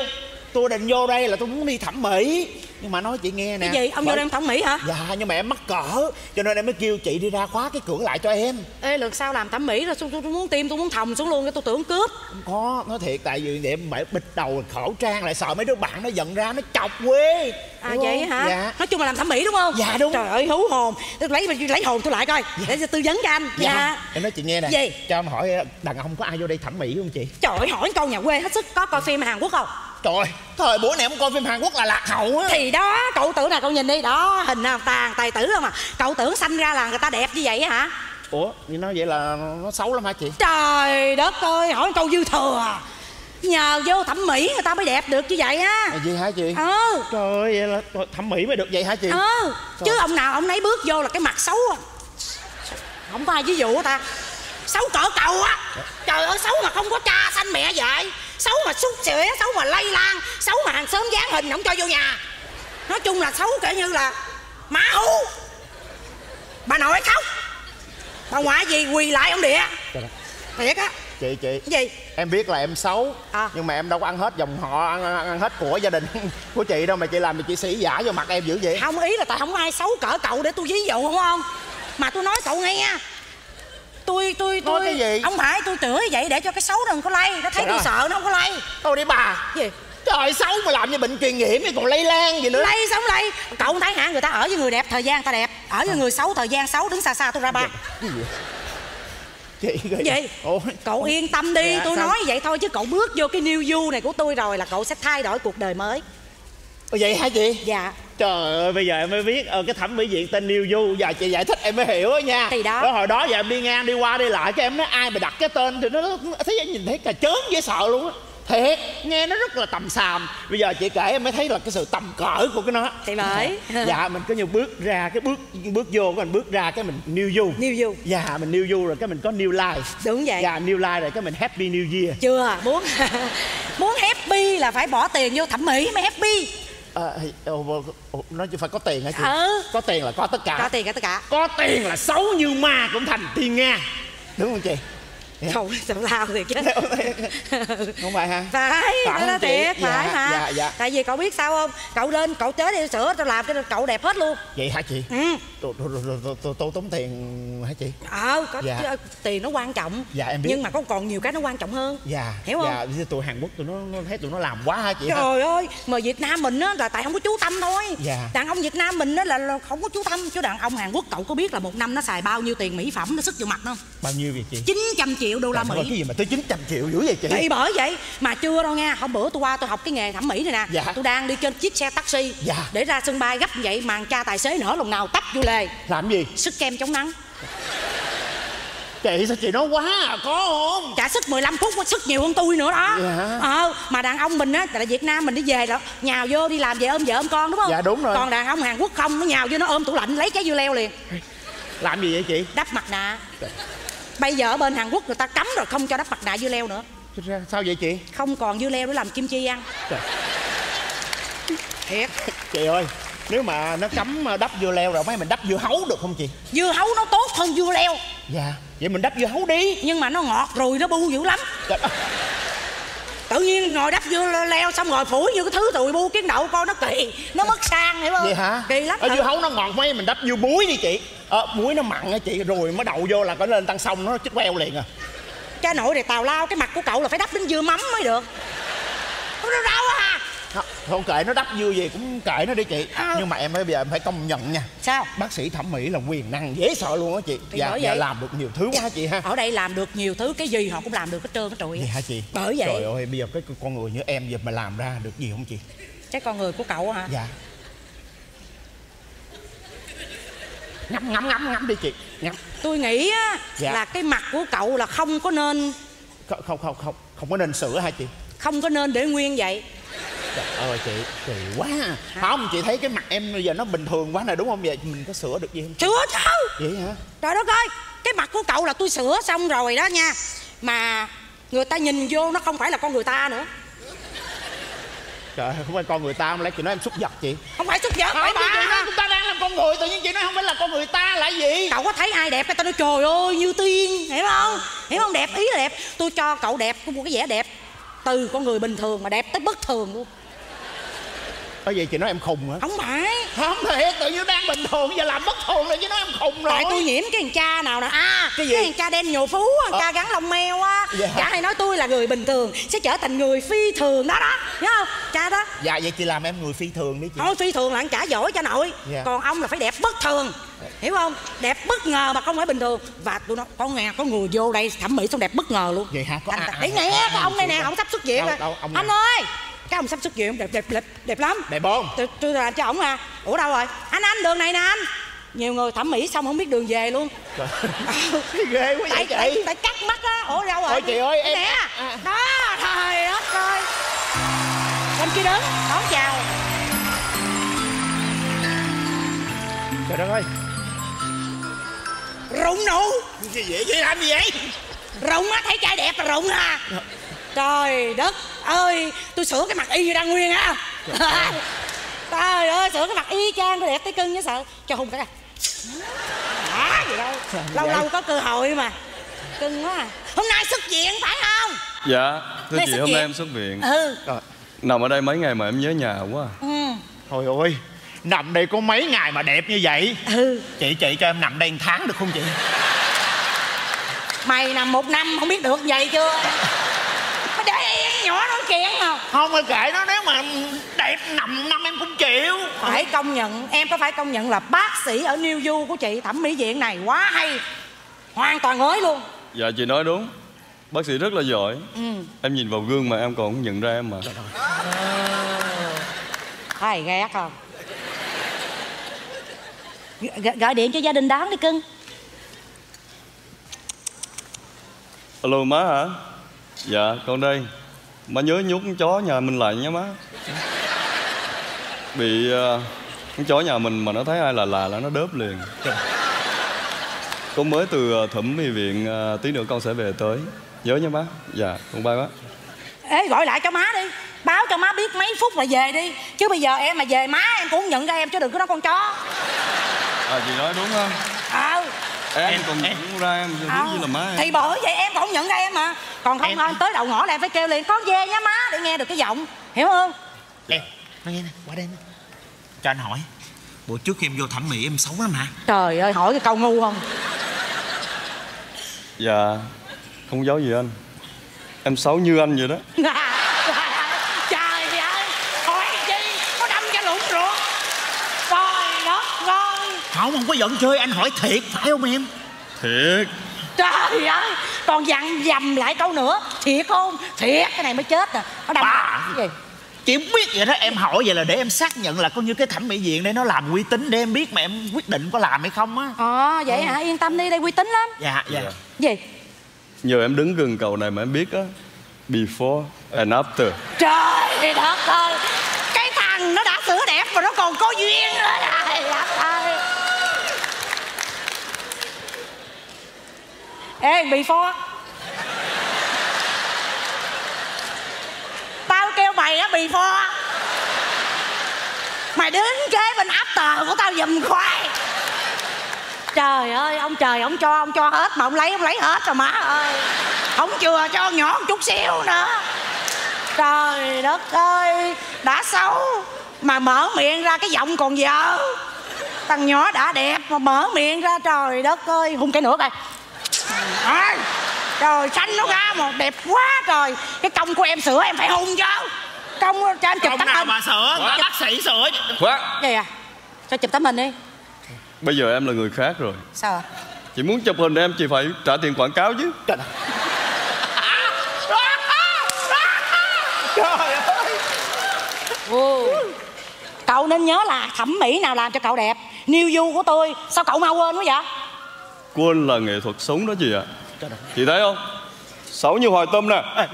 Tôi định vô đây là tôi muốn đi thẩm mỹ nhưng mà nói chị nghe nè. Cái gì? Ông vô ông thẩm mỹ hả? Dạ nhưng mà em mắc cỡ cho nên em mới kêu chị đi ra khóa cái cửa lại cho em. Ê lượt sau làm thẩm mỹ rồi tôi, tôi, tôi muốn tim tôi muốn thòng xuống luôn cái tôi tưởng cướp. Không có nói thiệt tại vì để em bẻ bịt đầu khẩu trang lại sợ mấy đứa bạn nó giận ra nó chọc quê. À vậy không? hả? Dạ. Nói chung là làm thẩm mỹ đúng không? Dạ, đúng. Trời ơi hú hồn. Tôi lấy lấy hồn tôi lại coi. Để tôi tư vấn cho anh. Dạ. Em nói chị nghe nè. Gì? cho em hỏi đàn ông có ai vô đây thẩm mỹ không chị? Trời ơi hỏi câu nhà quê hết sức. Có coi phim Hàn Quốc không trời thời buổi này em coi phim hàn quốc là lạc hậu á. Thì đó cậu tưởng nào cậu nhìn đi. Đó hình nào tàn tài tử không à? Cậu tưởng sanh ra là người ta đẹp như vậy hả? Ủa như nói vậy là nó xấu lắm hả chị? Trời đất ơi hỏi câu dư thừa à. Nhờ vô thẩm mỹ người ta mới đẹp được như vậy á. Là gì hả chị? Ờ trời ơi vậy là thẩm mỹ mới được vậy hả chị? Ờ Chứ ông nào ông nấy bước vô là cái mặt xấu à. Không có ai ví dụ ta? Xấu cỡ cầu á. Trời ơi xấu mà không có cha sanh mẹ vậy Xấu mà xúc xỉa Xấu mà lây lan Xấu mà hàng xóm dán hình không cho vô nhà. Nói chung là xấu kiểu như là Má hú. Bà nội khóc. Bà ngoại gì quỳ lại ông địa. Thiệt á. Chị chị. Cái gì? Em biết là em xấu À. nhưng mà em đâu có ăn hết dòng họ ăn, ăn, ăn hết của gia đình [laughs] của chị đâu mà chị làm thì chị sĩ giả vô mặt em dữ vậy. Không ý là tại không ai xấu cỡ cậu để tôi ví dụ không không? Mà tôi nói cậu nghe tôi tôi Nói tôi cái gì? không phải tôi chửi vậy để cho cái xấu đừng có lây nó thấy tôi sợ nó không có lây Thôi đi bà. Gì? Trời xấu mà làm như bệnh truyền nhiễm còn lây lan gì nữa? Lây sống lây. Cậu không thấy hả? Người ta ở với người đẹp thời gian ta đẹp. Ở với người xấu thời gian xấu đứng xa xa tôi ra ba. Chị ghê gì? Ôi. Cậu yên tâm đi Dạ, tôi sao? nói vậy thôi chứ cậu bước vô cái new you này của tôi rồi là cậu sẽ thay đổi cuộc đời mới Ồ, Vậy hả chị? Dạ. Trời ơi bây giờ em mới biết. Ờ, Cái thẩm mỹ viện tên New Du Giờ chị giải thích em mới hiểu á nha. Thì đó. Hồi đó giờ em đi ngang đi qua đi lại Cái em nói ai mà đặt cái tên Thì nó nó- thấy nhìn thấy cà chớn dễ sợ luôn á. Thiệt nghe nó rất là tầm xàm. Bây giờ chị kể em mới thấy là cái sự tầm cỡ của cái nó. Thì bởi. [laughs] Dạ mình có nhiều bước ra Cái bước bước vô cái mình bước ra cái mình New Du new you Dạ mình New Du rồi cái mình có New Life. Đúng vậy. Dạ New Life rồi cái mình Happy New Year. Chưa muốn [laughs] muốn happy là phải bỏ tiền vô thẩm mỹ mới happy à, Nó phải có tiền hả chị? Ừ. Có tiền là có tất cả. Có tiền cả tất cả. Có tiền là xấu như ma cũng thành tiên nga. Đúng không chị? Dạ. không tào lao thiệt chứ? Không phải ha phải Phải đó thiệt phải Dạ, mà dạ, dạ. tại vì cậu biết sao không? Cậu lên cậu chế đi sữa tao làm cho cậu đẹp hết luôn. Vậy hả chị? Ừ tôi tốn tiền hả chị? Ờ có Dạ. chứ, tiền nó quan trọng. Dạ, em biết. nhưng mà có còn nhiều cái nó quan trọng hơn. Dạ. Hiểu không? dạ tụi hàn quốc tụi nó, nó thấy tụi nó làm quá hả chị? Hả trời ơi mà việt nam mình á là tại không có chú tâm thôi. Dạ. đàn ông việt nam mình á là, không có chú tâm. Chứ đàn ông hàn quốc cậu có biết là một năm nó xài bao nhiêu tiền mỹ phẩm nó sức vào mặt không? Bao nhiêu vậy chị? 900 triệu đô la mỹ. cái gì mà tới 900 triệu dữ vậy chị? Thì bởi vậy mà chưa đâu nha. Hôm bữa tôi qua tôi học cái nghề thẩm mỹ này nè. Dạ. tôi đang đi trên chiếc xe taxi Dạ. để ra sân bay gấp vậy mà cha tài xế nở lòng nào tấp vô lề làm gì? Sức kem chống nắng. Chị sao chị nói quá à có không? Trả sức 15 phút có sức nhiều hơn tôi nữa đó. Dạ. ờ mà đàn ông mình á tại Việt Nam mình đi về đó nhào vô đi làm về ôm vợ ôm con đúng không? Dạ, đúng rồi. còn đàn ông Hàn Quốc không nó nhào vô nó ôm tủ lạnh lấy trái dưa leo liền. Làm gì vậy chị? Đắp mặt nạ. Bây giờ ở bên Hàn Quốc người ta cấm rồi không cho đắp mặt nạ dưa leo nữa. Sao vậy chị? Không còn dưa leo để làm kim chi ăn. Trời. thiệt. Chị ơi nếu mà nó cấm đắp dưa leo rồi mấy mình đắp dưa hấu được không chị? Dưa hấu nó tốt hơn dưa leo. Dạ vậy mình đắp dưa hấu đi. Nhưng mà nó ngọt rồi nó bu dữ lắm. Trời ơi. tự nhiên ngồi đắp dưa leo xong rồi phủi như cái thứ tụi bu kiến đậu coi nó kỳ. Nó mất sang hiểu không? Vậy hả? Kỳ lắm ở Ừ. dưa hấu nó ngọt mấy mình đắp dưa muối đi chị. Ờ, muối nó mặn á chị rồi mới đậu vô là có lên tăng sông nó chết queo liền à. Cha nội này tào lao cái mặt của cậu là phải đắp đến dưa mắm mới được. Nó rau à Không, kệ nó đắp dưa gì cũng kệ nó đi chị. À. nhưng mà em bây giờ em phải công nhận nha. Sao? Bác sĩ thẩm mỹ là quyền năng dễ sợ luôn á chị. Thì dạ, dạ làm được nhiều thứ quá chị ha. Ở đây làm được nhiều thứ cái gì họ cũng làm được hết trơn trụi vậy hả chị? Bởi vậy. Trời ơi bây giờ cái con người như em giờ mà làm ra được gì không chị? Cái con người của cậu hả? Dạ. Ngắm ngắm ngắm ngắm đi chị. Ngắm. Tôi nghĩ á, Dạ. là cái mặt của cậu là không có nên không không không, không có nên sửa hả chị? Không có nên để nguyên vậy Trời ơi chị kỳ quá à. không? Chị thấy cái mặt em bây giờ nó bình thường quá này đúng không? Vậy mình có sửa được gì không sửa chứ. Vậy hả? Trời đất ơi cái mặt của cậu là tôi sửa xong rồi đó nha. Mà người ta nhìn vô nó không phải là con người ta nữa. Trời ơi không phải con người ta mà lấy chị nói em xúc vật chị? Không phải xuất vật không phải chị nói bà chúng ta đang làm con người tự nhiên chị nói không phải là con người ta là gì? Cậu có thấy ai đẹp cái tao nói trời ơi như tiên. Hiểu không? Hiểu không? Đẹp ý là đẹp. Tôi cho cậu đẹp có một cái vẻ đẹp từ con người bình thường mà đẹp tới bất thường luôn ở vậy chị nói em khùng hả? Không phải. Không thiệt tự nhiên đang bình thường giờ làm bất thường rồi chứ nói em khùng rồi. tại tôi nhiễm cái thằng cha nào nè. À Cái gì? thằng cha đen nhồ phú thằng cha gắn lông mèo á. Dạ. cha hay nói tôi là người bình thường sẽ trở thành người phi thường đó đó. Nhớ không? Cha đó. Dạ vậy chị làm em người phi thường đi chị. Thôi phi thường là anh chả giỏi cha nội. Dạ. còn ông là phải đẹp bất thường. Hiểu không? Đẹp bất ngờ mà không phải bình thường. Và tôi nói có nghe có người vô đây thẩm mỹ xong đẹp bất ngờ luôn. Vậy hả? Có anh ta- ai- để nghe ai- cái ai ông này chịu nè không? ông sắp xuất viện Đâu- rồi đâu, ông anh nào? ơi cái ông sắp xuất viện đẹp đẹp đẹp đẹp lắm. Đẹp không tôi, tôi làm cho ổng à. Ủa đâu rồi? Anh anh đường này nè anh. Nhiều người thẩm mỹ xong không biết đường về luôn. Trời, ghê quá vậy tại, chị tại cắt mắt á. Ủa đâu rồi? Ôi chị ơi, em- nè à. đó trời đất ơi. Bên kia đứng đón chào. Trời đất ơi. Rụng nụ. Gì vậy? Chị làm gì vậy? Rụng á thấy trai đẹp là rụng à trời đất ơi tôi sửa cái mặt y như đăng nguyên á. [laughs] Trời ơi sửa cái mặt y chang tôi đẹp tới cưng chứ sợ. Cho hùng cái đã gì đâu lâu lâu có cơ hội mà. Cưng quá à. Hôm nay xuất viện phải không? Dạ, thưa chị hôm nay em xuất viện. Ừ. Nằm ở đây mấy ngày mà em nhớ nhà quá ừ. Thôi ơi nằm đây có mấy ngày mà đẹp như vậy? Ừ. Chị chị cho em nằm đây một tháng được không chị? Mày nằm một năm không biết được vậy chưa [laughs] Mày để yên nhỏ nói chuyện mà. Không mà kệ nó nếu mà đẹp nằm năm em cũng chịu. Phải công nhận em có phải công nhận là bác sĩ ở New Du của chị thẩm mỹ viện này quá hay. Hoàn toàn mới luôn. Dạ chị nói đúng. Bác sĩ rất là giỏi. Ừ. Em nhìn vào gương mà em còn không nhận ra em mà. Hay ghét không? G- gọi điện cho gia đình đón đi cưng. Alo má hả Dạ con đây. Má nhớ nhốt con chó nhà mình lại nha má. Bị uh, con chó nhà mình mà nó thấy ai là là là nó đớp liền. Con mới từ ờ, thẩm mỹ viện ờ, Tí nữa con sẽ về tới. Nhớ nha má. Dạ con bye má Ê gọi lại cho má đi. Báo cho má biết mấy phút là về đi. Chứ bây giờ em mà về má em cũng nhận ra em chứ đừng có nói con chó. À chị nói đúng không? Ờ Em, Em- còn em- nhận ra em Đúng Ờ. như là má em Thì bởi vậy em còn không nhận ra em mà. Còn không Em- thôi tới đầu ngõ là em phải kêu liền Con về nha má để nghe được cái giọng. Hiểu không? Em nói nghe nè qua đây nè. Cho anh hỏi. Bữa trước khi em vô thẩm mỹ em xấu lắm hả? Trời ơi hỏi cái câu ngu không? Dạ Không giấu gì anh. Em xấu như anh vậy đó [laughs] Trời ơi Hỏi chi Có đâm cho lũng ruột Trời đất ơi không không có giận chơi anh hỏi thiệt phải không em? Thiệt. Trời ơi Còn dặn dầm lại câu nữa. Thiệt không? Thiệt cái này mới chết nè Nó đâm Bà. cái gì? Chị không biết vậy đó em hỏi vậy là để em xác nhận là coi như cái thẩm mỹ viện đây nó làm uy tín để em biết mà em quyết định có làm hay không á. Ờ vậy hả? Yên tâm đi đây uy tín lắm. Dạ dạ. Gì? Nhờ em đứng gần cầu này mà em biết á Before and after. Trời đất ơi Cái thằng nó đã sửa đẹp mà nó còn có duyên nữa Trời đất ơi Ê, bị phó. Tao kêu mày á, bị phó. Mày đứng kế bên áp tờ của tao giùm khoai. Trời ơi, ông trời, ông cho ông cho hết mà ông lấy ông lấy hết rồi má ơi. Ông chừa cho nhỏ một chút xíu nữa. Trời đất ơi, Đã xấu Mà mở miệng ra cái giọng còn dở. Thằng nhỏ đã đẹp Mà mở miệng ra, trời đất ơi. Hung cái nữa coi. Ôi, Trời xanh nó ra mà đẹp quá trời. Cái công của em sửa em phải hung chứ. Công cho anh chụp không tấm nào hình. mà sửa? Ta bác sĩ sửa. Khoan Gì à? Cho chụp tấm hình đi. Bây giờ em là người khác rồi. Sao à Chị muốn chụp hình em chị phải trả tiền quảng cáo chứ. Trời ơi. Cậu nên nhớ là thẩm mỹ nào làm cho cậu đẹp. New du của tôi Sao cậu mau quên quá vậy Quên là nghệ thuật sống đó chị ạ. Chị thấy không? Xấu như hoài tâm nè.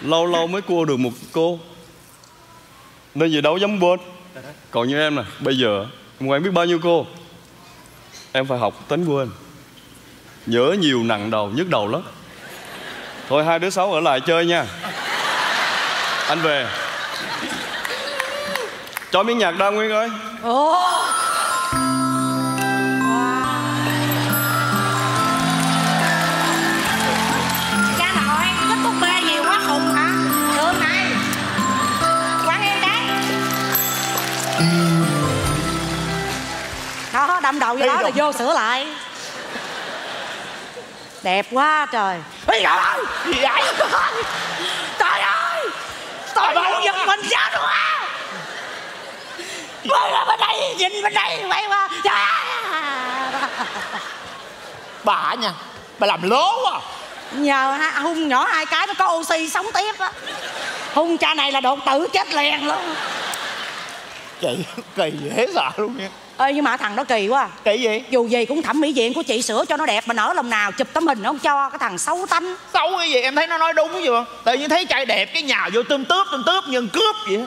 Lâu lâu mới cua được một cô. Nên gì đâu dám quên. Còn như em nè Bây giờ em quen biết bao nhiêu cô? Em phải học tính quên Nhớ nhiều nặng đầu nhức đầu lắm. Thôi hai đứa xấu ở lại chơi nha. Anh về. Cho miếng nhạc đa Nguyên ơi. Ồ đâm đầu vô đó là vô sửa lại. Đẹp quá trời. Ê trời Gì vậy? Trời ơi! Tôi ngủ giật mình sao nữa Quay ra bên đây Nhìn bên đây Quay qua. Trời ơi! Bà nha? Bà làm lố quá Nhờ ha, hung nhỏ hai cái nó có oxy sống tiếp á. Hung cha này là đột tử chết liền luôn. Chị kỳ dễ sợ luôn nha Ê nhưng mà thằng đó kỳ quá à. kỳ gì? Dù gì cũng thẩm mỹ viện của chị sửa cho nó đẹp Mà nở lòng nào chụp tấm hình nó không cho Cái thằng xấu tánh. Xấu cái gì? Em thấy nó nói đúng cái gì mà tự nhiên thấy trai đẹp cái nhào vô tươm tướp tươm tướp nhân cướp vậy.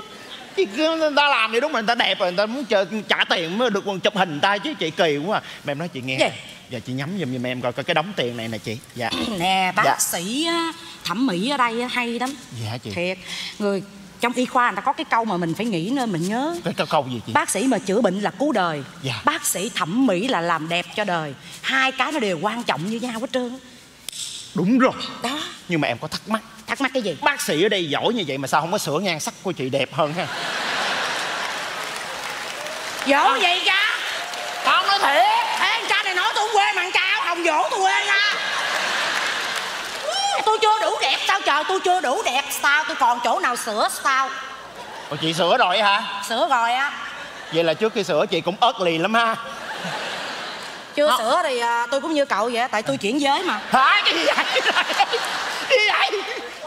Chứ người ta làm vậy đúng là người ta đẹp rồi người ta muốn chờ, trả tiền mới được còn chụp hình người ta chứ chị kỳ quá à. mà em nói chị nghe Gì? giờ chị nhắm giùm giùm em coi coi cái đống tiền này nè chị. Dạ. Nè bác Dạ. sĩ á, thẩm mỹ ở đây á, hay lắm. Dạ chị? Thiệt Người trong y khoa người ta có cái câu mà mình phải nghĩ nên mình nhớ. Cái câu câu gì chị? Bác sĩ mà chữa bệnh là cứu đời. Dạ. Bác sĩ thẩm mỹ là làm đẹp cho đời. Hai cái nó đều quan trọng như nhau hết trơn. Đúng rồi. Đó. Nhưng mà em có thắc mắc. Thắc mắc cái gì? Bác sĩ ở đây giỏi như vậy mà sao không có sửa nhan sắc của chị đẹp hơn ha? Dỗ vậy cha? Không nói thiệt. Ê cha này nói tôi quê mà ăn chào Hồng dỗ tôi quê nha tôi chưa đủ đẹp sao tôi còn chỗ nào sửa sao? Ủa chị sửa rồi hả? Sửa rồi á. Vậy là trước khi sửa chị cũng ớt lì lắm ha. Chưa Không. sửa thì à, tôi cũng như cậu vậy tại tôi chuyển giới mà. Hả? Cái gì vậy? Cái gì vậy?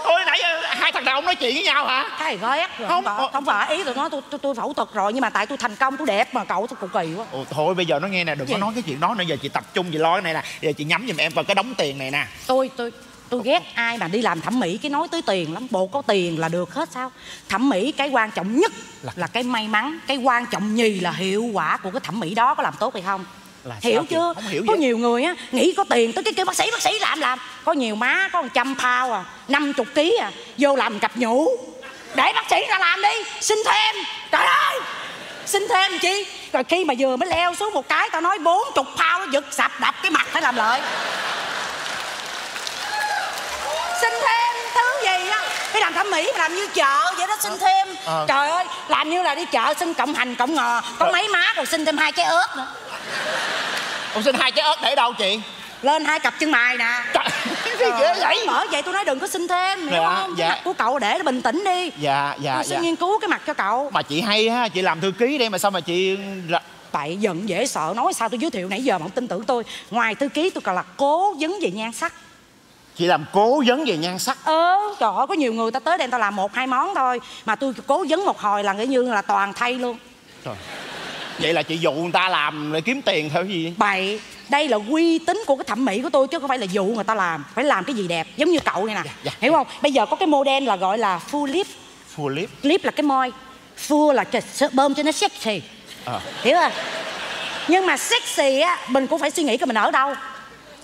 Ôi nãy ờ, hai thằng đàn ông nói chuyện với nhau hả? Cái này ghét rồi Không, không, ờ, không phải ý tôi nói tôi, tôi tôi phẫu thuật rồi nhưng mà tại tôi thành công tôi đẹp mà cậu tôi cực kỳ quá. Ồ, thôi bây giờ nó nghe nè đừng có Gì? nói cái chuyện đó nữa giờ chị tập trung chị lo cái này nè. Giờ chị nhắm giùm em vào cái đống tiền này nè. Tôi tôi tôi ghét ai mà đi làm thẩm mỹ cái nói tới tiền lắm. Bộ có tiền là được hết sao? Thẩm mỹ cái quan trọng nhất là, là cái may mắn. Cái quan trọng nhì là hiệu quả của cái thẩm mỹ đó có làm tốt hay không? Là hiểu chưa? Không hiểu có nhiều người á nghĩ có tiền tới cái kêu bác sĩ bác sĩ làm làm. Có nhiều má có một trăm phao à năm chục ký à vô làm cặp nhũ. Để bác sĩ ra làm đi xin thêm. Trời ơi! Xin thêm chi? Rồi khi mà vừa mới leo xuống một cái tao nói bốn chục nó giật sập đập cái mặt phải làm lợi xin thêm thứ gì á? Cái làm thẩm mỹ mà làm như chợ vậy đó xin thêm. ờ. trời ơi làm như là đi chợ xin cộng hành cộng ngò có mấy má còn xin thêm hai trái ớt nữa. Ông xin hai trái ớt để đâu chị? Lên hai cặp chân mày nè. Trời, [laughs] cái gì ghê vậy? bởi vậy tôi nói đừng có xin thêm hiểu Dạ, không? Dạ. cái mặt của cậu để nó bình tĩnh đi. Dạ dạ tôi sẽ dạ. nghiên cứu cái mặt cho cậu. Mà chị hay ha chị làm thư ký đây mà sao mà chị tại giận dễ sợ nói sao tôi giới thiệu nãy giờ mà không tin tưởng tôi. Ngoài thư ký tôi còn là cố vấn về nhan sắc chị làm cố vấn về nhan sắc. Ờ trời ơi có nhiều người ta tới đây ta làm một hai món thôi. Mà tôi cố vấn một hồi là nghĩ như là toàn thay luôn. Trời. vậy là chị dụ người ta làm để kiếm tiền theo gì? Bậy đây là uy tín của cái thẩm mỹ của tôi chứ không phải là dụ người ta làm. Phải làm cái gì đẹp giống như cậu này nè. Dạ. hiểu không? Bây giờ có cái model là gọi là full lip. Full lip? Lip là cái môi full là cái bơm cho nó sexy. Ờ. hiểu không? Nhưng mà sexy á mình cũng phải suy nghĩ coi mình ở đâu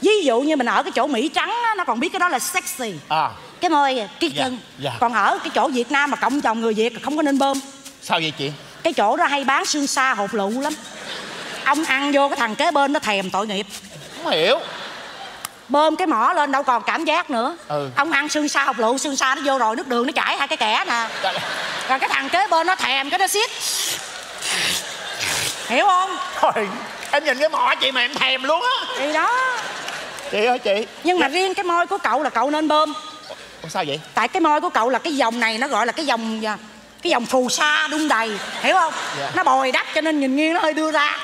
ví dụ như mình ở cái chỗ mỹ trắng á nó còn biết cái đó là sexy. À. Cái môi cái Dạ, chân. dạ. còn ở cái chỗ việt nam mà cộng chồng người việt là không có nên bơm. Sao vậy chị? Cái chỗ đó hay bán xương xa hột lựu lắm. Ông ăn vô cái thằng kế bên nó thèm tội nghiệp. Không hiểu. Bơm cái mỏ lên đâu còn cảm giác nữa. Ừ. ông ăn xương xa hột lựu xương xa nó vô rồi nước đường nó chảy hai cái kẻ nè. Trời, rồi cái thằng kế bên nó thèm cái nó xiết hiểu không? Thôi, em nhìn cái mỏ chị mà em thèm luôn á. Thì đó chị ơi chị. Nhưng mà riêng cái môi của cậu là cậu nên bơm. Ủa, sao vậy? Tại cái môi của cậu là cái dòng này nó gọi là cái dòng à, cái dòng phù sa đung đầy hiểu không? Dạ. nó bồi đắp cho nên nhìn nghiêng nó hơi đưa ra.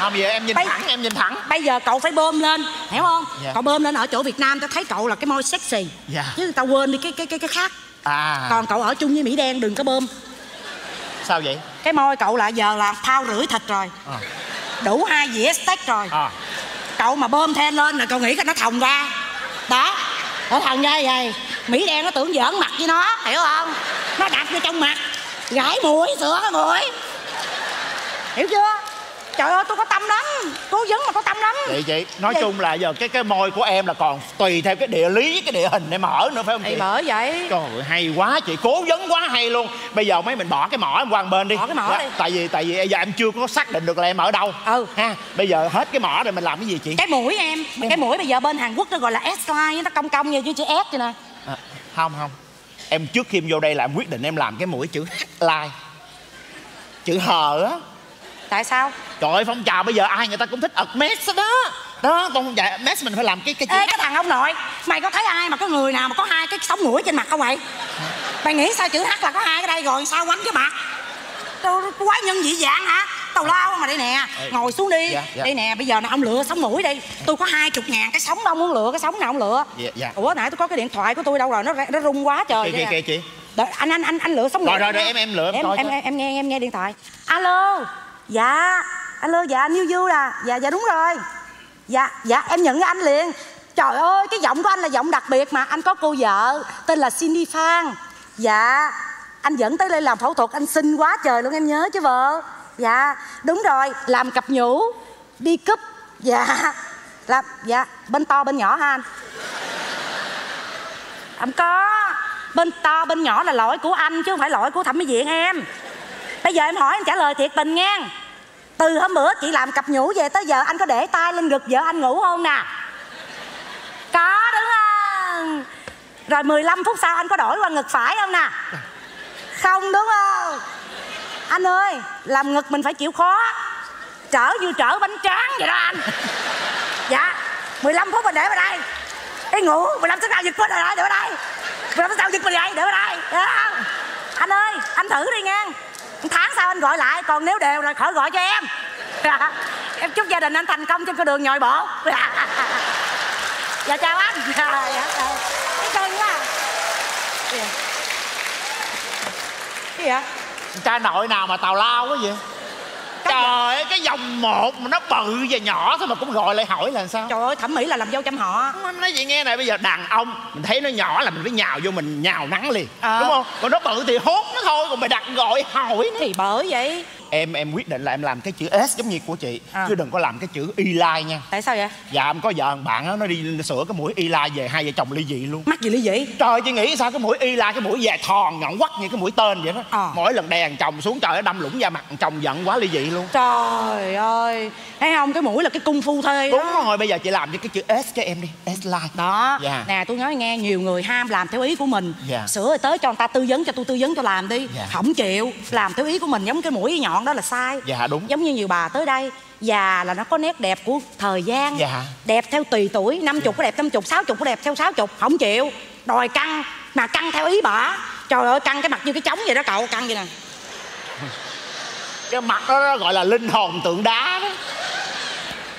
Không vậy em nhìn Bây- thẳng em nhìn thẳng. bây giờ cậu phải bơm lên hiểu không? Dạ. cậu bơm lên ở chỗ việt nam tao thấy cậu là cái môi sexy. Dạ. chứ tao quên đi cái cái cái cái khác. À. Còn cậu ở chung với mỹ đen đừng có bơm. Sao vậy? Cái môi cậu là giờ là thao rưỡi thịt rồi. À. đủ hai dĩa steak rồi. À cậu mà bơm then lên là cậu nghĩ cái nó thòng ra. Đó, nó thòng ra vậy mỹ đen nó tưởng giỡn mặt với nó, hiểu không? Nó đặt vô trong mặt, gãi mũi, sửa cái mũi. Hiểu chưa? Trời ơi tôi có tâm lắm. Cố vấn mà có tâm lắm. Chị chị nói Gì? chung là giờ cái cái môi của em là còn tùy theo cái địa lý cái địa hình em ở nữa phải không chị? Bởi vậy. Trời ơi, hay quá chị cố vấn quá hay luôn. Bây giờ mấy mình bỏ cái mỏ em qua bên đi. Bỏ cái mỏ Dạ, đi. tại vì tại vì giờ em chưa có xác định được là em ở đâu. Ừ. ha bây giờ hết cái mỏ rồi mình làm cái gì chị? Cái mũi em cái mũi bây giờ bên hàn quốc nó gọi là s line nó cong cong như chữ s vậy nè. À, không không. Em trước khi em vô đây là em quyết định em làm cái mũi chữ h line chữ hờ á tại sao? Trời ơi phong trào bây giờ ai người ta cũng thích ật mess đó. Đó con dạ mess mình phải làm cái cái ê cái thằng ông nội mày có thấy ai mà có người nào mà có hai cái sống mũi trên mặt không vậy mày nghĩ sao chữ h là có hai cái đây rồi sao quánh cái mặt Tao quái nhân dị dạng hả? Tao lao mà đây nè Ê. ngồi xuống đi. Dạ, dạ. đây nè bây giờ nè ông lựa sống mũi đi. Tôi có hai chục ngàn cái sống đâu muốn lựa cái sống nào ông lựa? Dạ, dạ. ủa nãy tôi có cái điện thoại của tôi đâu rồi nó nó rung quá trời kìa vậy kìa kìa chị. Đợi, anh anh anh anh lựa sống Rồi, mũi rồi, rồi, em- em lựa, em em em em nghe em nghe điện thoại. Alo dạ alo dạ anh yêu Du à dạ dạ đúng rồi. Dạ dạ em nhận anh liền. Trời ơi, cái giọng của anh là giọng đặc biệt mà. Anh có cô vợ tên là Cindy Phan. Dạ anh dẫn tới đây làm phẫu thuật, anh xinh quá trời luôn, em nhớ chứ vợ. Dạ đúng rồi, làm cặp nhũ, đi cúp. Dạ làm dạ bên to bên nhỏ ha anh. Không có, bên to bên nhỏ là lỗi của anh chứ không phải lỗi của thẩm mỹ viện em bây giờ em hỏi anh trả lời thiệt tình nha từ hôm bữa chị làm cặp nhũ về tới giờ anh có để tay lên ngực vợ anh ngủ không nè? Có, đúng không? Rồi 15 phút sau anh có đổi qua ngực phải không nè? Không, đúng không? Anh ơi, làm ngực mình phải chịu khó. Trở như trở bánh tráng vậy đó anh. Dạ 15 phút mình để vào đây. Ê ngủ 15 phút sau giật mình rồi, để vào đây. 15 phút sau giật mình vậy để vào đây. Được không? Anh ơi, anh thử đi nha tháng sau anh gọi lại, Còn nếu đều rồi khỏi gọi cho em. [laughs] Em chúc gia đình anh thành công trên con đường nhồi bộ [laughs] Dạ chào anh. [laughs] Dạ, dạ dạ Cái cưng quá. Gì? Cái gì vậy? cha nội nào mà tào lao quá vậy? Trời ơi cái dòng một mà nó bự và nhỏ thôi mà cũng gọi lại hỏi là sao? Trời ơi thẩm mỹ là làm dâu trăm họ. Nó nói vậy nghe này bây giờ đàn ông mình thấy nó nhỏ là mình phải nhào vô mình nhào nắng liền Ờ. đúng không? Còn nó bự thì hốt nó thôi còn mày đặt gọi hỏi nữa. Thì bởi vậy em em quyết định là em làm cái chữ S giống như của chị À. chứ đừng có làm cái chữ Y lai nha. Tại sao vậy? dạ em có vợ bạn á nó đi sửa cái mũi Y lai về hai vợ chồng ly dị luôn. Mắc gì lý dị? Trời chị nghĩ sao cái mũi Y lai cái mũi dài thòn nhọn quắt như cái mũi tên vậy đó. Ờ. mỗi lần đè thằng chồng xuống trời đâm lũng da mặt chồng giận quá ly dị luôn. Trời ơi. Thấy không? Cái mũi là cái cung phu thê đó. Đúng rồi bây giờ chị làm cho cái chữ S cho em đi S line đó. Dạ. nè tôi nói nghe nhiều người ham làm theo ý của mình. Dạ. sửa rồi tới cho người ta tư vấn cho tôi tư vấn cho làm đi. Dạ. không chịu. Làm theo ý của mình giống cái mũi nhọn đó là sai. Dạ, đúng. giống như nhiều bà tới đây già là nó có nét đẹp của thời gian. Dạ. đẹp theo tùy tuổi năm chục có đẹp năm chục sáu chục có đẹp theo sáu chục không chịu. Đòi căng mà căng theo ý bà. Trời ơi căng cái mặt như cái trống vậy đó cậu căng vậy nè. Cái mặt đó, nó gọi là linh hồn tượng đá đó.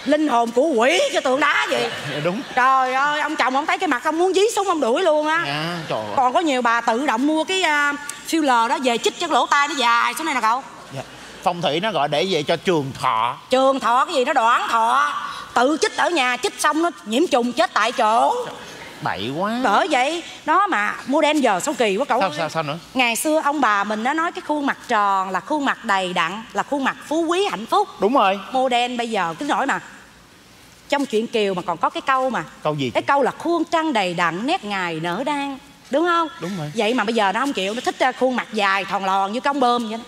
Linh hồn của quỷ cái tượng đá gì Dạ, đúng. Trời ơi ông chồng ông thấy cái mặt ông muốn dí súng ông đuổi luôn á. Dạ trời còn có nhiều bà tự động mua cái uh, filler đó về chích cho lỗ tai nó dài xuống đây nè cậu. Dạ. Phong thủy nó gọi để về cho trường thọ. Trường thọ cái gì nó đoạn thọ. Tự chích ở nhà chích xong nó nhiễm trùng chết tại chỗ. Bậy quá. Bởi vậy đó mà model giờ sao kỳ quá cậu sao sao sao nữa? Ngày xưa ông bà mình đã nói cái khuôn mặt tròn là khuôn mặt đầy đặn là khuôn mặt phú quý hạnh phúc. Đúng rồi. Model bây giờ cứ nổi mà. Trong chuyện kiều mà còn có cái câu mà câu gì? Cái câu là khuôn trăng đầy đặn nét ngài nở đang. Đúng không? Đúng rồi. vậy mà bây giờ nó không chịu nó thích ra khuôn mặt dài thòn lòn như con bơm vậy đó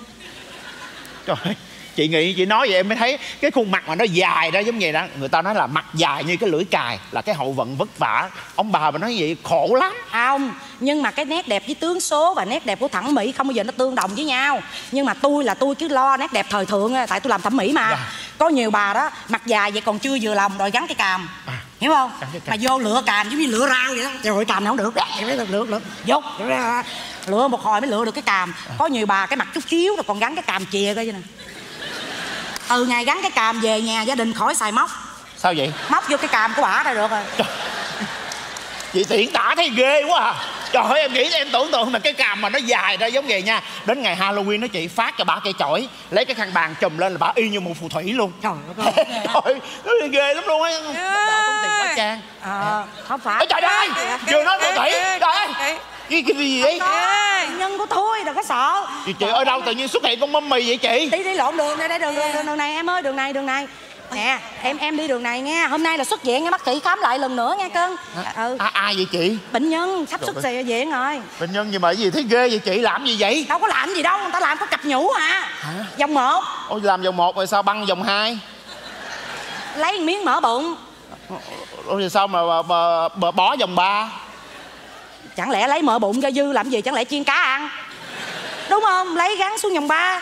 trời ơi, chị nghĩ chị nói vậy em mới thấy cái khuôn mặt mà nó dài đó giống vậy đó. Người ta nói là mặt dài như cái lưỡi cài là cái hậu vận vất vả. Ông bà mà nói vậy khổ lắm. Không nhưng mà cái nét đẹp với tướng số và nét đẹp của thẩm mỹ không bao giờ nó tương đồng với nhau. Nhưng mà tôi là tôi cứ lo nét đẹp thời thượng tại tôi làm thẩm mỹ mà. Dạ. có nhiều bà đó mặt dài vậy còn chưa vừa lòng rồi gắn cái càm. À, hiểu không? mà vô lựa càm giống như lựa rau vậy đó. Trời ơi càm này không được. Lựa lựa lựa. Dốt lựa một hồi mới lựa được cái càm. Có nhiều bà cái mặt chút xíu rồi còn gắn cái càm chìa coi vậy nè. Từ ngày gắn cái càm về nhà gia đình khỏi xài móc. Sao vậy? Móc vô cái càm của bả ra được rồi. Chị tiện tả thấy ghê quá à trời ơi em nghĩ em tưởng tượng mà cái càm mà nó dài ra giống vậy nha. Đến ngày halloween đó chị phát cho bà cây chổi lấy cái khăn bàn chùm lên là bà y như một phù thủy luôn. Trời đất [laughs] ơi. Trời, ghê lắm luôn á. Đạo tốn tiền quá trang Ờ, không phải. Ôi trời ơi vừa nói phù thủy trời ơi cái, cái gì vậy? Ê, nhân của tôi đừng có sợ. Chị, chị ở đâu tự nhiên xuất hiện con mâm mì vậy chị? Đi đi lộn đường đây đây đường, đường, đường, đường này em ơi đường này đường này nè em em đi đường này nghe hôm nay là xuất viện nha bác sĩ khám lại lần nữa nghe cưng ừ. à, ai vậy chị? Bệnh nhân sắp xuất Trời viện rồi. Bệnh nhân gì mà cái gì thấy ghê vậy chị? Làm gì vậy? Đâu có làm gì đâu người ta làm có cặp nhũ à. Dòng một. Ôi làm vòng một rồi sao băng vòng hai? Lấy một miếng mỡ bụng. Ôi rồi sao mà, mà, mà, bỏ vòng ba? Chẳng lẽ lấy mỡ bụng ra dư làm gì? Chẳng lẽ chiên cá ăn? Đúng không? Lấy gắn xuống vòng ba.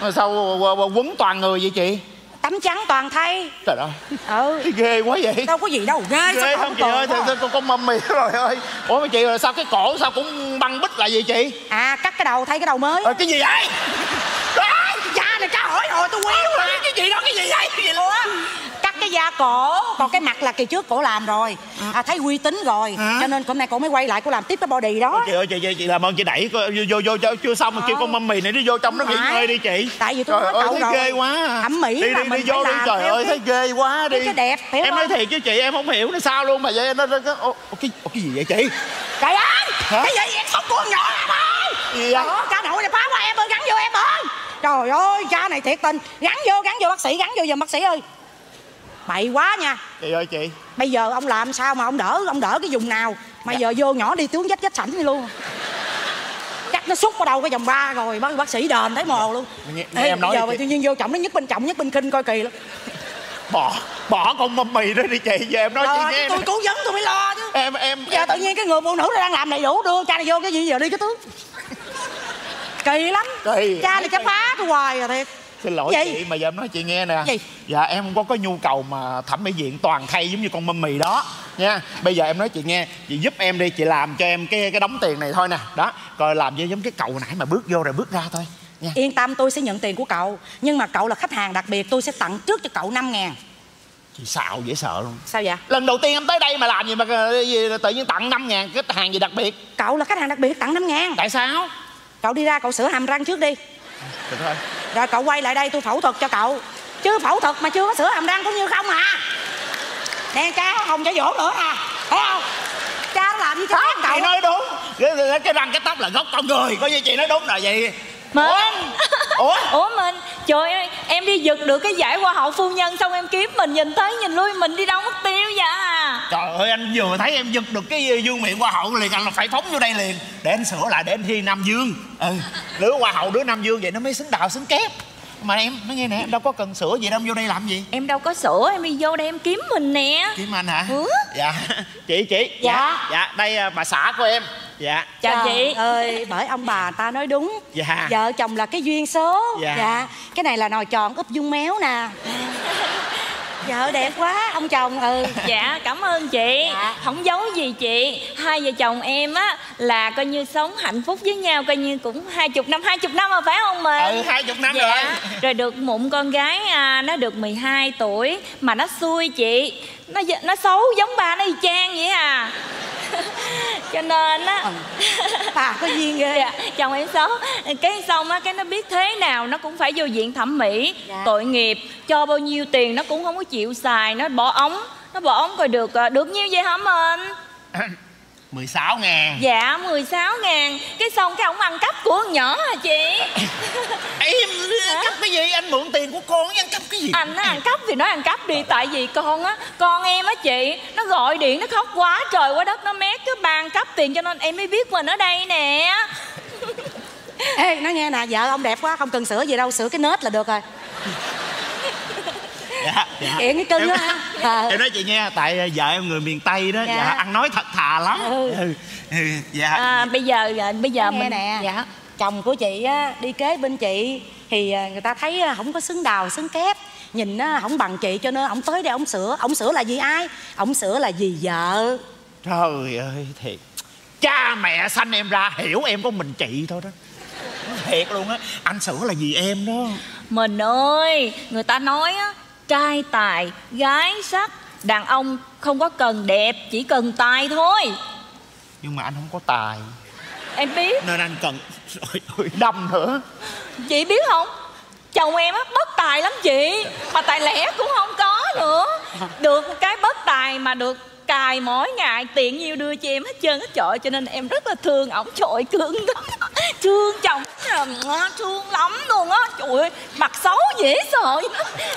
Rồi sao qu- qu- quấn toàn người vậy chị tắm trắng toàn thay. Trời ơi. Ừ. Ghê quá vậy. Đâu có gì đâu ghê ghê sao không chị ơi quá. con, con, mâm mì [laughs] rồi ơi. Ủa mà chị rồi sao cái cổ sao cũng băng bít lại vậy chị? À cắt cái đầu thay cái đầu mới. Ờ, cái gì vậy? Da này cá hỏi rồi tôi quéo rồi cái gì đó cái gì vậy? Ủa? Cái da cổ. Còn cái mặt là kỳ trước cổ làm rồi. À, thấy uy tín rồi. Hả? cho nên hôm nay cổ mới quay lại cổ làm tiếp cái body đó. Chị ơi chị, chị, chị làm ơn chị đẩy vô vô vô, vô chưa xong mà kêu con mâm mì này đi vô trong nó nghỉ ngơi đi chị. Tại vì tôi nói cậu rồi. ghê quá. À. Thẩm mỹ đi đi, đi vô đi trời ơi thấy ghê quá đi. cái đẹp, em nói thiệt chứ chị em không hiểu nó sao luôn mà vậy nó, nó, cái cái gì vậy chị? Trời ơi! Cái gì vậy? Không con nhỏ em ơi! Gì vậy? Cha nội này phá qua em ơi gắn vô em ơi! Trời ơi cha này thiệt tình. Gắn vô gắn vô bác sĩ gắn vô giùm bác sĩ ơi bậy quá nha. Chị ơi chị. Bây giờ ông làm sao mà ông đỡ ông đỡ cái vùng nào? Mà Dạ. giờ vô nhỏ đi tướng dách dách sảnh đi luôn. Chắc nó xúc vào đầu cái vòng ba rồi bác bác sĩ đền thấy mồ luôn. Nghe- nghe Ê, em nói giờ mà tự nhiên vô trọng nó nhức bên trọng nhức bên khinh coi kỳ lắm. Bỏ bỏ con mâm mì đó đi chị giờ em nói Rồi, chị nghe tôi cố vấn tôi mới lo chứ. Em em giờ em- tự nhiên cái người phụ nữ này đang làm đầy đủ đưa cha này vô cái gì giờ đi cái tướng. Kỳ lắm. Kỳ. cha này chắc phá tôi hoài rồi thiệt xin lỗi Gì? chị mà giờ em nói chị nghe nè. Gì? dạ em không có cái nhu cầu mà thẩm mỹ viện toàn thay giống như con mâm mì đó nha. Bây giờ em nói chị nghe chị giúp em đi chị làm cho em cái cái đống tiền này thôi nè. Đó coi làm như giống cái cầu nãy mà bước vô rồi bước ra thôi nha. Yên tâm tôi sẽ nhận tiền của cậu. Nhưng mà cậu là khách hàng đặc biệt tôi sẽ tặng trước cho cậu 5 ngàn. Chị xạo dễ sợ luôn. Sao vậy? lần đầu tiên em tới đây mà làm gì mà ờ, gì, tự nhiên tặng 5 ngàn cái hàng gì đặc biệt? Cậu là khách hàng đặc biệt tặng 5 ngàn. Tại sao? Cậu đi ra cậu sửa hàm răng trước đi Thôi. Rồi cậu quay lại đây tôi phẫu thuật cho cậu. Chứ phẫu thuật mà chưa có sửa hàm răng cũng như không à. Nè cha không cho dỗ nữa à. Thấy không? Cha làm gì cho Không, cậu? Chị nói đúng. Cái, cái răng cái tóc là gốc con người. Coi như chị nói đúng rồi vậy Mình ủa? Ủa? Mình Trời ơi em đi giật được cái giải hoa hậu phu nhân Xong em kiếm mình nhìn tới nhìn lui Mình đi đâu mất tiêu vậy à? Trời ơi anh vừa thấy em giật được cái dương miệng hoa hậu liền anh là phải phóng vô đây liền. Để anh sửa lại để anh thi Nam Dương. Ừ Đứa hoa hậu đứa Nam Dương vậy nó mới xứng đạo xứng kép Mà em nói nghe nè em đâu có cần sửa gì đâu em vô đây làm gì? Em đâu có sữa em đi vô đây em kiếm mình nè. Kiếm anh hả? Ừ. Dạ. [laughs] Chị chị. Dạ. Dạ. Đây à, bà xã của em. Dạ. Chào Trời chị. ơi bởi ông bà ta nói đúng. Dạ. Vợ chồng là cái duyên số. Dạ. Cái này là nồi tròn úp dung méo nè [laughs] Vợ đẹp quá ông chồng ừ. Dạ cảm ơn chị. Dạ. Không giấu gì chị. Hai vợ chồng em á Là coi như sống hạnh phúc với nhau Coi như cũng hai chục năm Hai chục năm rồi phải không mình? Ừ hai chục năm dạ. rồi. Rồi được mụn con gái à, Nó được 12 tuổi Mà nó xui chị. Nó nó xấu giống ba nó y chang vậy à [laughs] Cho nên á. Bà có duyên ghê. Dạ, chồng em xấu. Cái xong á cái nó biết thế nào nó cũng phải vô viện thẩm mỹ Dạ. tội nghiệp cho bao nhiêu tiền nó cũng không có chịu xài nó bỏ ống nó bỏ ống coi được ờ, được nhiêu vậy hả mình [clears throat] 16 ngàn. Dạ 16 ngàn. Cái xong cái ông ăn cắp của con nhỏ hả chị? Em cắp cái gì? Anh mượn tiền của con anh cắp cái gì? Anh nó ăn cắp thì nó ăn cắp đi tại vì con á con em á chị nó gọi điện nó khóc quá trời quá đất nó mét cái bàn cắp tiền cho nên em mới biết mình ở đây nè. Ê nói nghe nè vợ ông đẹp quá không cần sửa gì đâu Sửa cái nết là được rồi dạ, dạ. Kiện cái cưng á Ờ. em nói chị nghe tại vợ em người miền tây đó. Dạ. dạ. ăn nói thật thà lắm. Ừ. Ừ, ừ, dạ. À, bây giờ ờ, bây giờ nghe mình nè. dạ. Chồng của chị á đi kế bên chị thì à, người ta thấy à, không có xứng đào xứng kép. Nhìn á không bằng chị cho nên ông tới đây ông sửa. Ông sửa là vì ai? Ông sửa là vì vợ. Trời ơi thiệt. Cha mẹ sanh em ra hiểu em có mình chị thôi đó. Thiệt luôn á. Anh sửa là vì em đó. Mình ơi, người ta nói á, trai tài, gái sắc, đàn ông không có cần đẹp, chỉ cần tài thôi. nhưng mà anh không có tài Em biết, nên anh cần trời ơi đâm nữa chị biết không? Chồng em á bất tài lắm chị, mà tài lẻ cũng không có nữa. Được một cái bất tài mà được cài mỗi ngày tiền nhiêu đưa cho em hết trơn hết trọi cho nên em rất là thương ổng. Trội cưng lắm. [laughs] Thương chồng thương lắm luôn á. Trời ơi, mặt xấu dễ sợ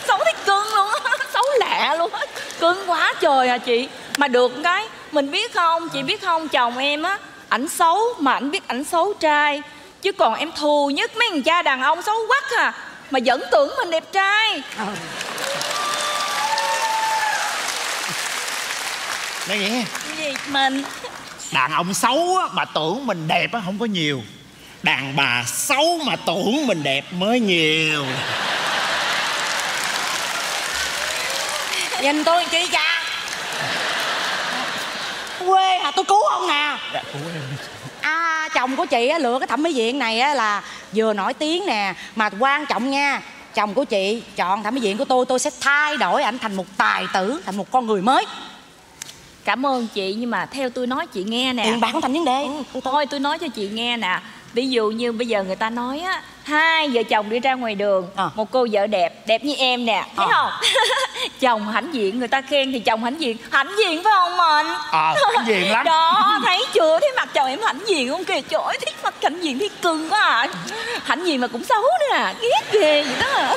xấu thấy cưng luôn á. [laughs] Xấu lạ luôn á. Cưng quá trời à chị. Mà được cái, mình biết không, chị biết không, chồng em á, ảnh xấu, mà ảnh biết ảnh xấu trai. Chứ còn em thù nhất mấy thằng cha đàn ông xấu quắc à. Mà vẫn tưởng mình đẹp trai. Ừ. nói nghe. Gì? Mình. Đàn ông xấu á, mà tưởng mình đẹp á không có nhiều. Đàn bà xấu mà tưởng mình đẹp mới nhiều. Nhìn tôi chi cha? Quê à tôi cứu ông nè. Dạ, của em à chồng của chị á, lựa cái thẩm mỹ viện này á, là vừa nổi tiếng nè mà quan trọng nha chồng của chị chọn thẩm mỹ viện của tôi tôi sẽ thay đổi ảnh thành một tài tử thành một con người mới cảm ơn chị nhưng mà theo tôi nói chị nghe nè. Tiền bạc không thành vấn đề. Ừ, thôi tôi nói cho chị nghe nè. Ví dụ như bây giờ người ta nói á hai vợ chồng đi ra ngoài đường. À. một cô vợ đẹp đẹp như em nè thấy À. không? [laughs] Chồng hãnh diện người ta khen thì chồng hãnh diện. Hãnh diện phải không mình? Ờ hãnh diện lắm. Đó thấy chưa? Thấy mặt chồng em hãnh diện không kìa? Trời ơi, thấy mặt hãnh diện thấy cưng quá à. Hãnh diện mà cũng xấu nữa à. Ghét ghê vậy đó. À.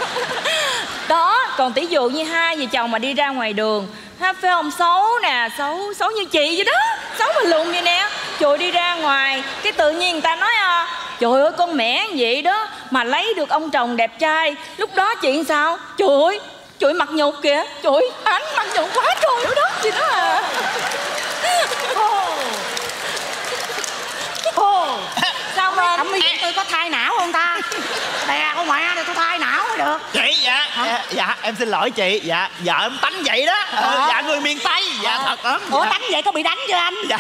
[laughs] đó còn tỷ dụ như hai vợ chồng mà đi ra ngoài đường ha phải không? Xấu nè xấu xấu như chị vậy đó. Xấu mà lùn vậy nè. Trời đi ra ngoài cái tự nhiên người ta nói à trời ơi con mẹ vậy đó mà lấy được ông chồng đẹp trai. Lúc đó chị sao? Trời ơi, mặt nhục kìa. Ơi, anh mặt nhục quá trời nữa đó. Chị đó à. Ồ, sao mà thẩm mỹ tôi có thai não không ta? Đè con mẹ này tôi thay não mới được. Chị dạ. Dạ, dạ em xin lỗi chị. Dạ vợ em tánh vậy đó. Ờ, dạ người miền tây. Dạ thật lắm. Ủa dạ. đánh vậy có bị đánh chưa anh? Dạ.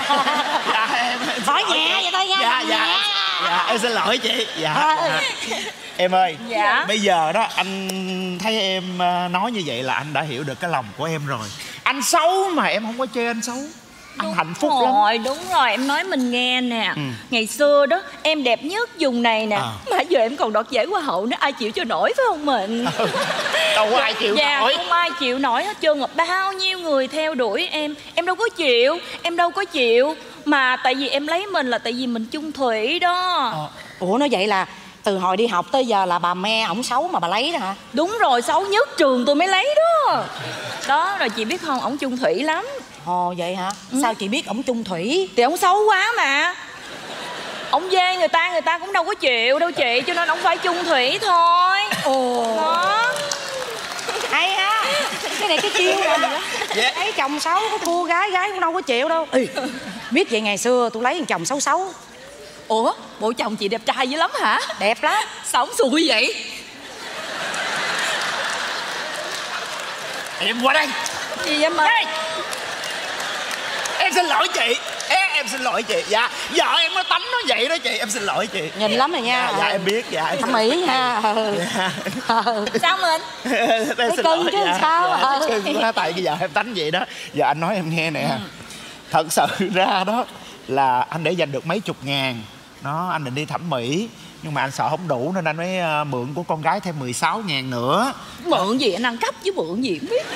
Dạ em, em xin Hỏi lỗi nhẹ chị. vậy thôi nha, dạ dạ. nhẹ. Dạ em xin lỗi chị. Dạ, dạ. em ơi Dạ. bây giờ đó anh thấy em ờ, nói như vậy là anh đã hiểu được cái lòng của em rồi. Anh xấu mà em không có chê anh xấu. Anh hạnh phúc lắm. rồi đúng rồi. Em nói mình nghe nè. Ừ. ngày xưa đó em đẹp nhất vùng này nè. À. mà giờ em còn đoạt giải hoa hậu nữa ai chịu cho nổi phải không mình? Đâu có ai chịu dạ nổi. không ai chịu nổi hết trơn. Bao nhiêu người theo đuổi em em đâu có chịu em đâu có chịu mà tại vì em lấy mình là tại vì mình chung thủy đó. Ủa nói vậy là từ hồi đi học tới giờ là bà me ổng xấu mà bà lấy đó hả? Đúng rồi xấu nhất trường tôi mới lấy đó. Đó rồi chị biết không ổng chung thủy lắm. Ồ vậy hả? Sao chị biết ổng chung thủy? Thì ổng xấu quá mà. Ổng dê người ta người ta cũng đâu có chịu đâu chị cho nên ổng phải chung thủy thôi. Ồ. Đó. Hay ha cái này cái chiêu mà thấy chồng xấu có thua gái gái cũng đâu có chịu đâu. Ê, biết vậy ngày xưa tôi lấy thằng chồng xấu xấu. Ủa bộ chồng chị đẹp trai dữ lắm hả? Đẹp lắm. Sống xui vậy. Em qua đây. Gì vậy mà? Em xin lỗi chị. Em, em xin lỗi chị. Dạ vợ em nó tánh nó vậy đó chị. Em xin lỗi chị. Nhìn lắm rồi nha. Dạ, dạ em biết dạ. Em thẩm mỹ nha. Ừ. Ừ. sao mình? [laughs] Em xin cưng lỗi chứ dạ, sao? dạ, thấy cưng quá tại bây giờ em tánh vậy đó. Giờ anh nói em nghe nè. Thật sự ra đó là anh để dành được mấy chục ngàn. Nó anh định đi thẩm mỹ nhưng mà anh sợ không đủ nên anh mới ờ, mượn của con gái thêm 16 ngàn nữa. Mượn gì? Anh ăn cắp chứ mượn gì không biết.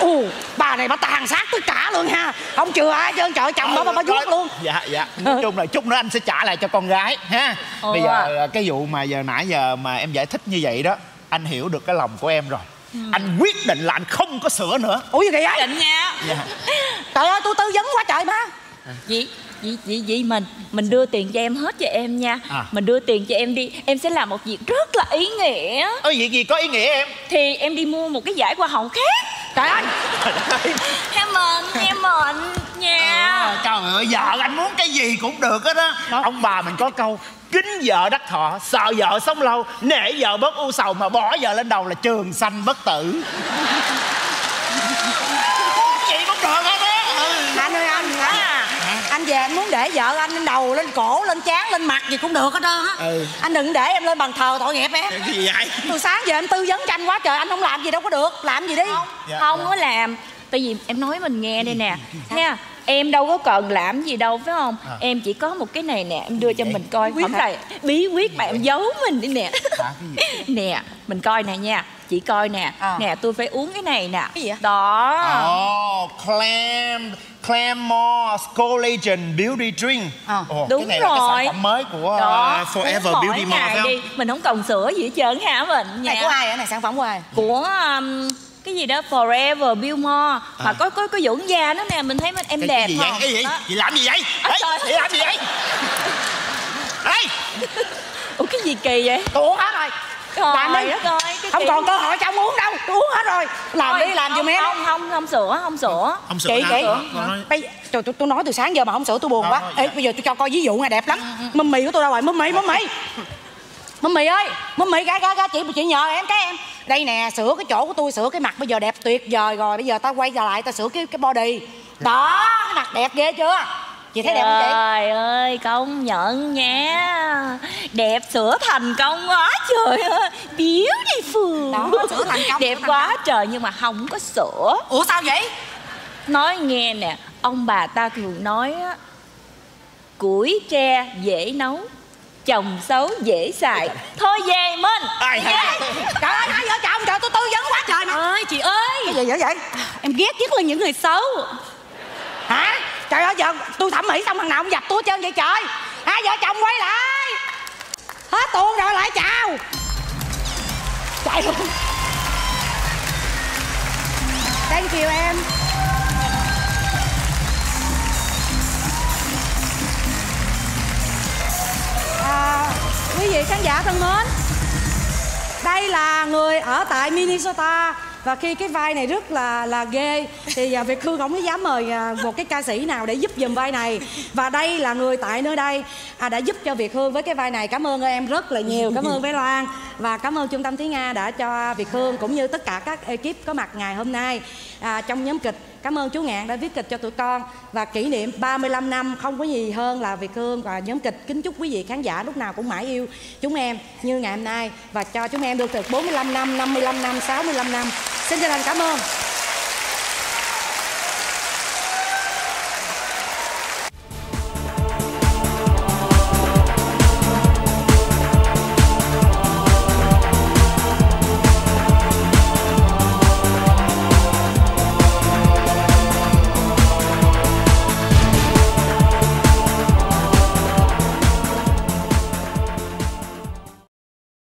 Ồ bà này bà tàn sát tất cả luôn ha. Không chừa ai trơn trời chồng bà bà, bà vuốt luôn. Dạ dạ. Nói chung là chút nữa anh sẽ trả lại cho con gái ha. Bây Ừ. giờ ờ, cái vụ mà giờ nãy giờ mà em giải thích như vậy đó anh hiểu được cái lòng của em rồi. Anh quyết định là anh không có sửa nữa. Ủa gì vậy định nha. Dạ. Trời ơi tôi tư vấn quá trời mà Vậy, vậy, vậy, vậy mình mình đưa tiền cho em hết cho em nha. À. Mình đưa tiền cho em đi. Em sẽ làm một việc rất là ý nghĩa. Ơ việc gì có ý nghĩa em? Thì em đi mua một cái giải hoa hậu khác. Trời ơi! Em mệnh, em mệnh nha. À, trời ơi vợ anh muốn cái gì cũng được hết á. Ông bà mình có câu kính vợ đắc thọ sợ vợ sống lâu nể vợ bớt u sầu mà bỏ vợ lên đầu là trường sanh bất tử. [laughs] Chị cũng được hết á. Anh ơi anh hả anh về anh muốn để vợ anh lên đầu lên cổ lên trán lên mặt gì cũng được hết trơn á. Ừ. anh đừng để em lên bàn thờ tội nghiệp em. Cái gì vậy? Từ sáng giờ em tư vấn cho anh quá trời anh không làm gì đâu có được. Làm gì đi. Dạ, Không có làm. Tại vì em nói mình nghe đây nè. Nha Em đâu có cần làm gì đâu phải không? À. Em chỉ có một cái này nè Em đưa cho mình coi. Không phải bí quyết mà em giấu mình đi nè. Hả, cái gì? [laughs] Nè Mình coi nè nha. Chị coi nè. À. Nè tôi phải uống cái này nè. Cái gì? Đó. Oh, clam Clammore Collagen Beauty Drink. Ờ, Ồ, đúng cái này là cái rồi. sản phẩm mới của Đó uh, Forever Beauty More ngày phải không? đi Mình không cần sữa gì hết trơn hả mình này nha của ai vậy này sản phẩm của ai? Của um, cái gì đó? Forever Beauty More Mà có có có dưỡng da nữa nè Mình thấy mình em Cái, đẹp cái gì vậy? không? Cái gì? Đó. Chị làm gì vậy? À, Đấy, chị làm gì vậy? [laughs] Đây, Ủa cái gì kỳ vậy? Uống hết rồi làm đi. Trời ơi, không còn cơ hội cho ông uống đâu tôi uống hết rồi. Làm Thôi, đi làm giùm không, em. không không không sữa không sữa Không sữa chị chị. Bây trời tôi, tôi nói từ sáng giờ mà không sửa tôi buồn quá. Ê, dạ. bây giờ tôi cho coi ví dụ này đẹp lắm. Mâm mì của tôi đâu rồi? Mâm mì mâm mì mâm mì ơi mâm mì gái gái gái chị chị nhờ em cái em. Đây nè sửa cái chỗ của tôi sửa cái mặt bây giờ đẹp tuyệt vời rồi. Bây giờ ta quay trở lại ta sửa cái cái body. Đó cái mặt đẹp ghê chưa chị thấy đẹp không chị? Trời ơi công nhận nha. Đẹp sữa thành công quá trời ơi. Beautiful Đó, sữa thành công, Đẹp quá trời nhưng mà không có sữa. Ủa sao vậy? Nói nghe nè Ông bà ta thường nói á Củi tre dễ nấu Chồng xấu dễ xài. Thôi về Minh Ai, ai. trời ơi hai vợ chồng trời tôi tư vấn quá trời mà ơi chị ơi. Cái gì vậy vậy? Em ghét nhất là những người xấu hả? Trời ơi giờ tôi thẩm mỹ xong thằng nào cũng dập tôi hết trơn vậy trời. Hai vợ chồng quay lại. Hết tuôn rồi lại chào. Chạy luôn. Thank you em. À, quý vị khán giả thân mến đây là người ở tại Minnesota và khi cái vai này rất là là ghê thì à, Việt Hương không có dám mời à, một cái ca sĩ nào để giúp giùm vai này. Và đây là người tại nơi đây à, đã giúp cho Việt Hương với cái vai này. Cảm ơn em rất là nhiều. Cảm ơn bé Loan. Và cảm ơn trung tâm thúy Nga đã cho Việt Hương cũng như tất cả các ekip có mặt ngày hôm nay à, trong nhóm kịch. Cảm ơn chú Ngạn đã viết kịch cho tụi con. Và kỷ niệm 35 năm không có gì hơn là Việt Hương và nhóm kịch. Kính chúc quý vị khán giả lúc nào cũng mãi yêu chúng em như ngày hôm nay. Và cho chúng em được được 45 năm, 55 năm, 65 năm. Xin chân thành cảm ơn.